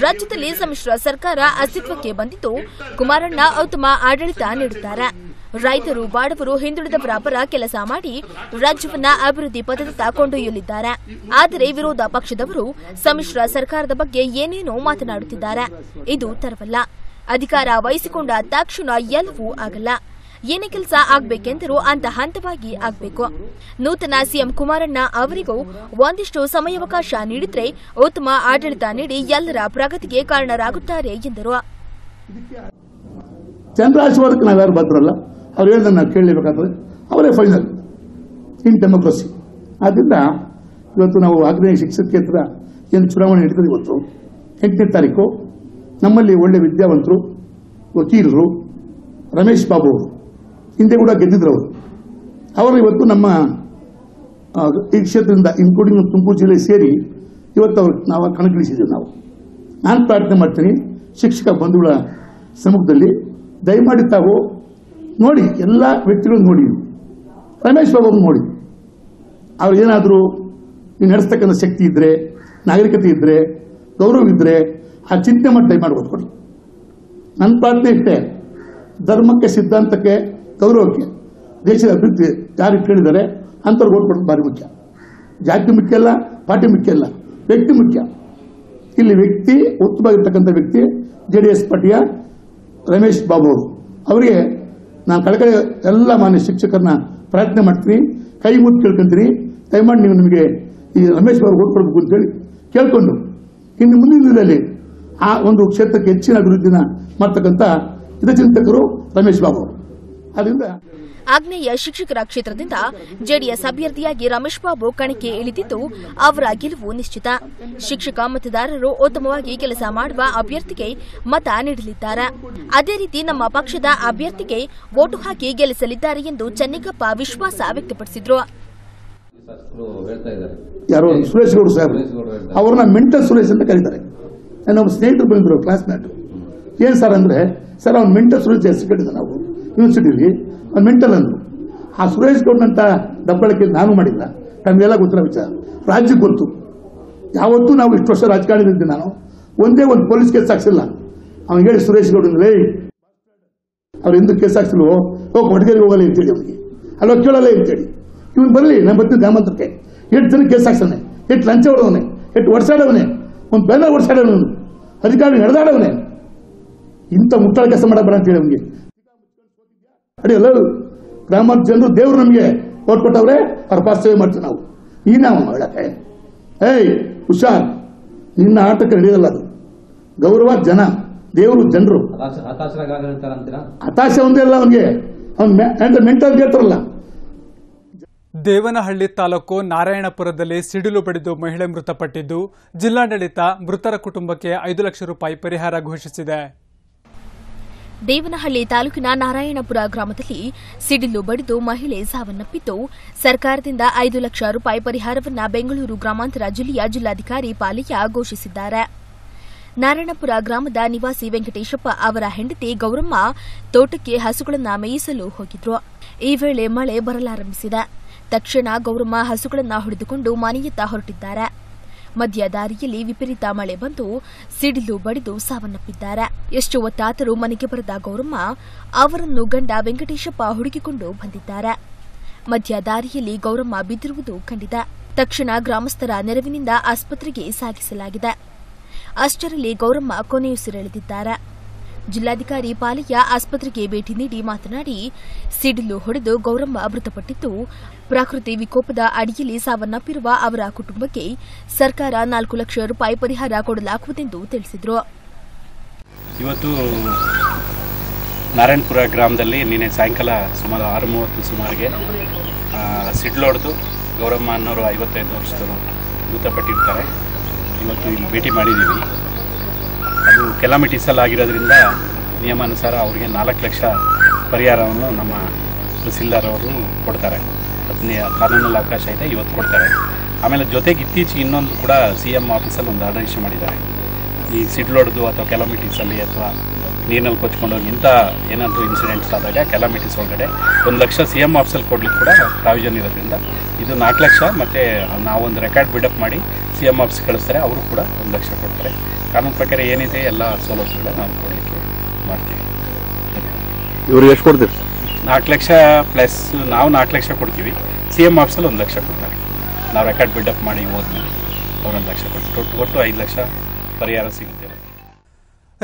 ರಾಜ್ಯದಲ್ಲಿ ಸಮ್ಮಿಶ್ರ ಸರ್ಕಾರ ಅಸ್ತಿತ್ವಕ್ಕೆ ಬಂದಿದ್ದು ಕುಮಾರಣ್ಣ ಉತ್ತಮ ಆಡಳಿತ ನೀಡುತ್ತಾರೆ. ರೈತರು ಬಾಡವರು ಹಿಂದುಳಿದ ಪರ ಕೆಲಸ ಮಾಡಿ ರಾಜ್ಯವನ್ನ ಅಭಿವೃದ್ಧಿ ಪಥದತ್ತ ಕೊಂಡೊಯ್ಯಲಿದ್ದಾರೆ. ಆದರೆ ವಿರೋಧ ಪಕ್ಷದವರು ಸಮ್ಮಿಶ್ರ ಸರ್ಕಾರದ ಬಗ್ಗೆ ಏನೇನೋ ಮಾತನಾಡುತ್ತಿದ್ದಾರೆ. ಇದು ತರವಲ್ಲ. ಅಧಿಕಾರ ವಹಿಸಿಕೊಂಡ ತಕ್ಷಣ ಎಲ್ಲವೂ ಆಗಲ್ಲ. ಏನೇ ಕೆಲಸ ಆಗ್ಬೇಕೆಂದರೂ ಅಂತ ಹಂತವಾಗಿ ಆಗ್ಬೇಕು. ನೂತನ ಸಿಎಂ ಕುಮಾರಣ್ಣ ಅವರಿಗೂ ಒಂದಿಷ್ಟು ಸಮಯಾವಕಾಶ ನೀಡಿದ್ರೆ ಉತ್ತಮ ಆಡಳಿತ ನೀಡಿ ಎಲ್ಲರ ಪ್ರಗತಿಗೆ ಕಾರಣರಾಗುತ್ತಾರೆ ಎಂದರು. ಅವ್ರು ಹೇಳಿದ್ರೆ ನಾವು ಕೇಳಲೇಬೇಕಾದ್ರೆ ಅವರೇ ಫೈನಲ್ ಇನ್ ಡೆಮೋಕ್ರಸಿ ಆದ್ದರಿಂದ ಇವತ್ತು ನಾವು ಆಗ್ನೇಯ ಶಿಕ್ಷಕ ಕ್ಷೇತ್ರ ಏನು ಚುನಾವಣೆ ನಡೀತದೆ ಇವತ್ತು ಎಂಟನೇ ತಾರೀಕು ನಮ್ಮಲ್ಲಿ ಒಳ್ಳೆ ವಿದ್ಯಾವಂತರು, ವಕೀಲರು, ರಮೇಶ್ ಬಾಬು ಅವರು. ಹಿಂದೆ ಕೂಡ ಗೆದ್ದಿದ್ರು ಅವರು. ಅವರು ಇವತ್ತು ನಮ್ಮ ಈ ಕ್ಷೇತ್ರದಿಂದ ಇನ್ಕ್ಲೂಡಿಂಗ್ ತುಮಕೂರು ಜಿಲ್ಲೆ ಸೇರಿ ಇವತ್ತು ಅವ್ರು ನಾವು ಕಣಕ್ಕಿಳಿಸಿದ್ದೀವಿ ನಾವು. ನಾನು ಪ್ರಾರ್ಥನೆ ಮಾಡ್ತೀನಿ ಶಿಕ್ಷಕ ಬಂಧುಗಳ ಸಮ್ಮುಖದಲ್ಲಿ ದಯಮಾಡಿ ತಾವು ನೋಡಿ, ಎಲ್ಲ ವ್ಯಕ್ತಿಗಳನ್ನು ನೋಡಿ. ರಮೇಶ್ ಬಾಬು ನೋಡಿ. ಅವ್ರು ಏನಾದರೂ ನೀವು ನಡೆಸ್ತಕ್ಕಂಥ ಶಕ್ತಿ ಇದ್ದರೆ ನಾಗರಿಕತೆ ಇದ್ದರೆ ಗೌರವ ಇದ್ದರೆ ಆ ಚಿಂತೆ ಮಾಡಿ ಮಾಡ್ಬೋದು ಕೊಡಿ ನನ್ನ ಪ್ರಾರ್ಥನೆ ಇಷ್ಟೇ. ಧರ್ಮಕ್ಕೆ ಸಿದ್ಧಾಂತಕ್ಕೆ, ಗೌರವಕ್ಕೆ, ದೇಶದ ಅಭಿವೃದ್ಧಿ ಯಾರು ಕೇಳಿದ್ದಾರೆ ಅಂಥವ್ರು ಓಟ್ ಕೊಡೋದು ಭಾರಿ ಮುಖ್ಯ. ಜಾತಿ ಮುಖ್ಯ ಅಲ್ಲ, ಪಾರ್ಟಿ ಮುಖ್ಯ ಅಲ್ಲ, ವ್ಯಕ್ತಿ ಮುಖ್ಯ. ಇಲ್ಲಿ ವ್ಯಕ್ತಿ, ಉತ್ತಮವಾಗಿರ್ತಕ್ಕಂಥ ವ್ಯಕ್ತಿ, ಜೆ ಡಿ ಎಸ್ ಪಾರ್ಟಿಯ ರಮೇಶ್ ಬಾಬು ಅವರು. ಅವರಿಗೆ ನಾನು ಕಳಕಳಿ ಎಲ್ಲ ಮಾನ್ಯ ಶಿಕ್ಷಕರನ್ನ ಪ್ರಯತ್ನ ಮಾಡ್ತೀನಿ. ಕೈ ಮುದ್ದು ಕೇಳ್ಕೊಂತೀನಿ. ದಯಮಾಡಿ ನೀವು ನಿಮಗೆ ಈ ರಮೇಶ್ ಅವರು ಓದ್ಕೊಡ್ಬೇಕು ಅಂತ ಹೇಳಿ ಕೇಳ್ಕೊಂಡು. ಇನ್ನು ಮುಂದಿನ ದಿನದಲ್ಲಿ ಆ ಒಂದು ಕ್ಷೇತ್ರಕ್ಕೆ ಹೆಚ್ಚಿನ ಅಭಿವೃದ್ಧಿನ ಮಾಡ್ತಕ್ಕಂಥ ಹಿತಚಿಂತಕರು ರಮೇಶ್ ಬಾಬು. ಅದರಿಂದ ಆಗ್ನೇಯ ಶಿಕ್ಷಕರ ಕ್ಷೇತ್ರದಿಂದ ಜೆಡಿಎಸ್ ಅಭ್ಯರ್ಥಿಯಾಗಿ ರಮೇಶ್ ಬಾಬು ಕಣಕ್ಕೆ ಇಳಿದಿದ್ದು ಅವರ ಗೆಲುವು ನಿಶ್ಚಿತ. ಶಿಕ್ಷಕ ಮತದಾರರು ಉತ್ತಮವಾಗಿ ಕೆಲಸ ಮಾಡುವ ಅಭ್ಯರ್ಥಿಗೆ ಮತ ನೀಡಲಿದ್ದಾರೆ. ಅದೇ ರೀತಿ ನಮ್ಮ ಪಕ್ಷದ ಅಭ್ಯರ್ಥಿಗೆ ವೋಟು ಹಾಕಿ ಗೆಲ್ಲಿಸಲಿದ್ದಾರೆ ಎಂದು ಚೆನ್ನಿಗಪ್ಪ ವಿಶ್ವಾಸ ವ್ಯಕ್ತಪಡಿಸಿದರು. ಯಾರೋ? ಸುರೇಶ್ ಗೌಡ ಸಾಹೇಬ್. ಅವ್ರನ್ನ ಮೆಂಟಲ್ ಸುರೇಶ್ ಅಂತ ಕರೀತಾರೆ. ನನ್ನ ಸ್ನೇಹಿತರು ಬಂದ್ರು ಕ್ಲಾಸ್ಮೇಟ್ ಏನ್ ಸರ್ ಅಂದ್ರೆ ಸರ್ ಅವ್ನು ಮೆಂಟಲ್ ಸುರೇಶ್ ಹೆಸರು ಕೇಳಿದ ನಾವು. ಯೂನಿವರ್ಸಿಟಿಲಿ ಒಂದು ಮೆಂಟಲ್ ಅಂದರು. ಆ ಸುರೇಶ್ ಗೌಡ್ನಂಥ ದಬ್ಬಳಕೆ ನಾನು ಮಾಡಿಲ್ಲ. ನಮಗೆಲ್ಲ ಗೊತ್ತಿರೋ ವಿಚಾರ. ರಾಜ್ಯಕ್ಕೆ ಗೊತ್ತು. ಯಾವತ್ತೂ ನಾವು ಇಷ್ಟು ವರ್ಷ ರಾಜಕಾರಣದಿದ್ದೆ ನಾನು. ಒಂದೇ ಒಂದು ಪೊಲೀಸ್ ಕೇಸ್ ಹಾಕ್ಸಿಲ್ಲ. ಅವ್ನು ಹೇಳಿ ಸುರೇಶ್ ಗೌಡ ಅಂದ್ರೆ ಅವ್ರು ಎಂದು ಕೇಸ್ ಓ ಹೋಗಿ ಕೊಡಗೇರಿಗೆ ಹೋಗಲ್ಲ ಅಂತೇಳಿ ಅವನಿಗೆ. ಅಲ್ಲೋ ಕೇಳಲ್ಲ ಅಂತೇಳಿ. ಇವನು ಬರಲಿ, ನಾನು ಬರ್ತೀನಿ ಗ್ರಾಮಾಂತರಕ್ಕೆ ಎಷ್ಟು ಜನ ಕೇಸ್ ಹಾಕ್ಸಾನೆ ಎಷ್ಟು ಲಂಚ ಹೊಡೆದವನೆ? ಎಷ್ಟು ಒಡ್ಸಾಡವನೆ? ಒಂದು ಬೆಲ್ಲ ಒಡ್ಸಾಡವನು ಅಧಿಕಾರಿ ನಡೆದಾಡವನೆ. ಇಂಥ ಮುಟ್ಟಾಳ ಕೆಲಸ ಮಾಡಬೇಡ ಅಂತೇಳಿ ಅವನಿಗೆ. ಅಡಿ ಅಲ್ಲ ಗ್ರಾಮದ ಜನರು ದೇವರು ನಮಗೆ ಓಟ್ ಕೊಟ್ಟವ್ರೆ ಅವ್ರ ಪಾಸ್ ಸೇವೆ ಮಾಡ್ತೀವಿ ನಾವು. ನೀನಾವ ಹೇಳಕ್ಕೆ ಏಯ್ ಹುಷಾರ್. ನಿನ್ನ ಆಟಕ್ಕೆ ನಡೆಯೋದಲ್ಲ ಅದು. ಗೌರವ ಜನ ದೇವರು ಜನರು. ಹತಾಶ ಒಂದೇ ಅಲ್ಲ ಅವನಿಗೆ. ಅವ್ನು ಮೆಂಟಲ್ ಹೇಳ್ತಾರಲ್ಲ ದೇವನಹಳ್ಳಿ ತಾಲೂಕು ನಾರಾಯಣಪುರದಲ್ಲಿ ಸಿಡಿಲು ಬಡಿದು ಮಹಿಳೆ ಮೃತಪಟ್ಟಿದ್ದು ಜಿಲ್ಲಾಡಳಿತ ಮೃತರ ಕುಟುಂಬಕ್ಕೆ ಐದು ಲಕ್ಷ ರೂಪಾಯಿ ಪರಿಹಾರ ಘೋಷಿಸಿದೆ. ದೇವನಹಳ್ಳಿ ತಾಲೂಕಿನ ನಾರಾಯಣಪುರ ಗ್ರಾಮದಲ್ಲಿ ಸಿಡಿಲು ಬಡಿದು ಮಹಿಳೆ ಸಾವನ್ನಪ್ಪಿದ್ದು, ಸರ್ಕಾರದಿಂದ ಐದು ಲಕ್ಷ ರೂಪಾಯಿ ಪರಿಹಾರವನ್ನ ಬೆಂಗಳೂರು ಗ್ರಾಮಾಂತರ ಜಿಲ್ಲೆಯ ಜಿಲ್ಲಾಧಿಕಾರಿ ಪಾಲಯ್ಯ ಘೋಷಿಸಿದ್ದಾರೆ. ನಾರಾಯಣಪುರ ಗ್ರಾಮದ ನಿವಾಸಿ ವೆಂಕಟೇಶಪ್ಪ ಅವರ ಹೆಂಡತಿ ಗೌರಮ್ಮ ತೋಟಕ್ಕೆ ಹಸುಗಳನ್ನು ಮೇಯಿಸಲು ಹೋಗಿದ್ರು. ಈ ವೇಳೆ ಮಳೆ ಬರಲಾರಂಭಿಸಿದೆ. ತಕ್ಷಣ ಗೌರಮ್ಮ ಹಸುಗಳನ್ನು ಹೊಡೆದುಕೊಂಡು ಮನೆಯತ್ತ ಹೊರಟಿದ್ದಾರೆ. ಮಧ್ಯ ದಾರಿಯಲ್ಲಿ ವಿಪರೀತ ಮಳೆ ಬಂದು ಸಿಡಿಲು ಬಡಿದು ಸಾವನ್ನಪ್ಪಿದ್ದಾರೆ. ಎಷ್ಟು ಹೊತ್ತಾದರೂ ಮನೆಗೆ ಬರೆದ ಗೌರಮ್ಮ ಅವರನ್ನು ಗಂಡ ವೆಂಕಟೇಶಪ್ಪ ಹುಡುಕಿಕೊಂಡು ಬಂದಿದ್ದಾರೆ. ಮಧ್ಯ ದಾರಿಯಲ್ಲಿ ಗೌರಮ್ಮ ಬಿದ್ದಿರುವುದು ಕಂಡಿದೆ. ತಕ್ಷಣ ಗ್ರಾಮಸ್ಥರ ನೆರವಿನಿಂದ ಆಸ್ಪತ್ರೆಗೆ ಸಾಗಿಸಲಾಗಿದೆ. ಅಷ್ಟರಲ್ಲಿ ಗೌರಮ್ಮ ಕೊನೆಯುಸಿರೆಳೆದಿದ್ದಾರೆ ಜಿಲ್ಲಾಧಿಕಾರಿ ಪಾಲಯ್ಯ ಆಸ್ಪತ್ರೆಗೆ ಭೇಟಿ ನೀಡಿ ಮಾತನಾಡಿ, ಸಿಡಿಲು ಹೊಡೆದು ಗೌರಮ್ಮ ಮೃತಪಟ್ಟಿದ್ದು ಪ್ರಕೃತಿ ವಿಕೋಪದ ಅಡಿಯಲ್ಲಿ ಸಾವನ್ನಪ್ಪಿರುವ ಅವರ ಕುಟುಂಬಕ್ಕೆ ಸರ್ಕಾರ ನಾಲ್ಕು ಲಕ್ಷ ರೂಪಾಯಿ ಪರಿಹಾರ ಕೊಡಲಾಗುವುದೆಂದು ತಿಳಿಸಿದರು. ಇವತ್ತು ನಾರಾಯಣಪುರ ಗ್ರಾಮದಲ್ಲಿ ನಿನ್ನೆ ಸಾಯಂಕಾಲ ಸುಮಾರು ಆರು ಮೂವತ್ತು ಸುಮಾರಿಗೆ ಸಿಡ್ಲೊಡೆದು ಗೌರಮ್ಮ ಅನ್ನೋರು ಐವತ್ತೈದು ವರ್ಷದವರು ಮೃತಪಟ್ಟಿರ್ತಾರೆ. ಇವತ್ತು ಇಲ್ಲಿ ಭೇಟಿ ಮಾಡಿದ್ದೀವಿ. ಅದು ಕೆಲಾಮಿಟೀಸಲ್ಲಿ ಆಗಿರೋದ್ರಿಂದ ನಿಯಮಾನುಸಾರ ಅವರಿಗೆ ನಾಲ್ಕು ಲಕ್ಷ ಪರಿಹಾರವನ್ನು ನಮ್ಮ ತಹಸೀಲ್ದಾರ್ ಅವರು ಕೊಡ್ತಾರೆ. ಕಾನೂನಲ್ಲಿ ಅವಕಾಶ ಇದೆ, ಇವತ್ತು ಕೊಡ್ತಾರೆ. ಆಮೇಲೆ ಜೊತೆಗೆ ಇತ್ತೀಚೆಗೆ ಇನ್ನೊಂದು ಕೂಡ ಸಿ ಎಂ ಆಫೀಸಲ್ಲಿ ಒಂದು ಆರ್ಡರ್ ಇಶ್ಯೂ ಮಾಡಿದ್ದಾರೆ. ಈ ಸಿಡ್ಲೊಡ್ದು ಅಥವಾ ಕೆಲೋಮೀಟಿಸಲ್ಲಿ ಅಥವಾ ನೀರಿನಲ್ಲಿ ಕೊಚ್ಕೊಂಡೋಗಿ ಇಂಥ ಏನಾದರೂ ಇನ್ಸಿಡೆಂಟ್ಸ್ ಆದಾಗ ಕೆಲೋಮೀಟಿಸ್ ಒಳಗಡೆ ಒಂದು ಲಕ್ಷ ಸಿ ಎಂ ಆಫೀಸಲ್ಲಿ ಕೊಡ್ಲಿಕ್ಕೆ ಕೂಡ ಪ್ರಾವಿಷನ್ ಇರೋದ್ರಿಂದ ಇದು ನಾಲ್ಕು ಲಕ್ಷ ಮತ್ತು ನಾವೊಂದು ರೆಕಾರ್ಡ್ ಬಿಡಪ್ ಮಾಡಿ ಸಿ ಎಂ ಆಫೀಸ್ ಕಳಿಸ್ತಾರೆ, ಅವರು ಕೂಡ ಒಂದು ಲಕ್ಷ ಕೊಡ್ತಾರೆ. ಕಾನೂನು ಪ್ರಕಾರ ಏನಿದೆ ಎಲ್ಲ ಸೌಲಭ್ಯಗಳನ್ನ ನಾವು ಕೊಡಲಿಕ್ಕೆ ಮಾಡ್ತೀವಿ. ಇವರು ಎಷ್ಟು ಕೊಡ್ತೀರಿ? ನಾಲ್ಕು ಲಕ್ಷ ಪ್ಲಸ್ ನಾವು ನಾಲ್ಕು ಲಕ್ಷ ಕೊಡ್ತೀವಿ. ಸಿ ಎಂ ಆಫೀಸಲ್ಲಿ ಒಂದು ಲಕ್ಷ ಕೊಡ್ತಾರೆ. ನಾವು ರೆಕಾರ್ಡ್ ಬಿಲ್ಡಪ್ ಮಾಡಿ ಹೋದ್ಮೇಲೆ ಅವರೊಂದು ಲಕ್ಷ ಕೊಡ್ತಾರೆ ಒಟ್ಟು ಒಟ್ಟು ಐದು ಲಕ್ಷ ಪರಿಹಾರ ಸಿಗುತ್ತೆ.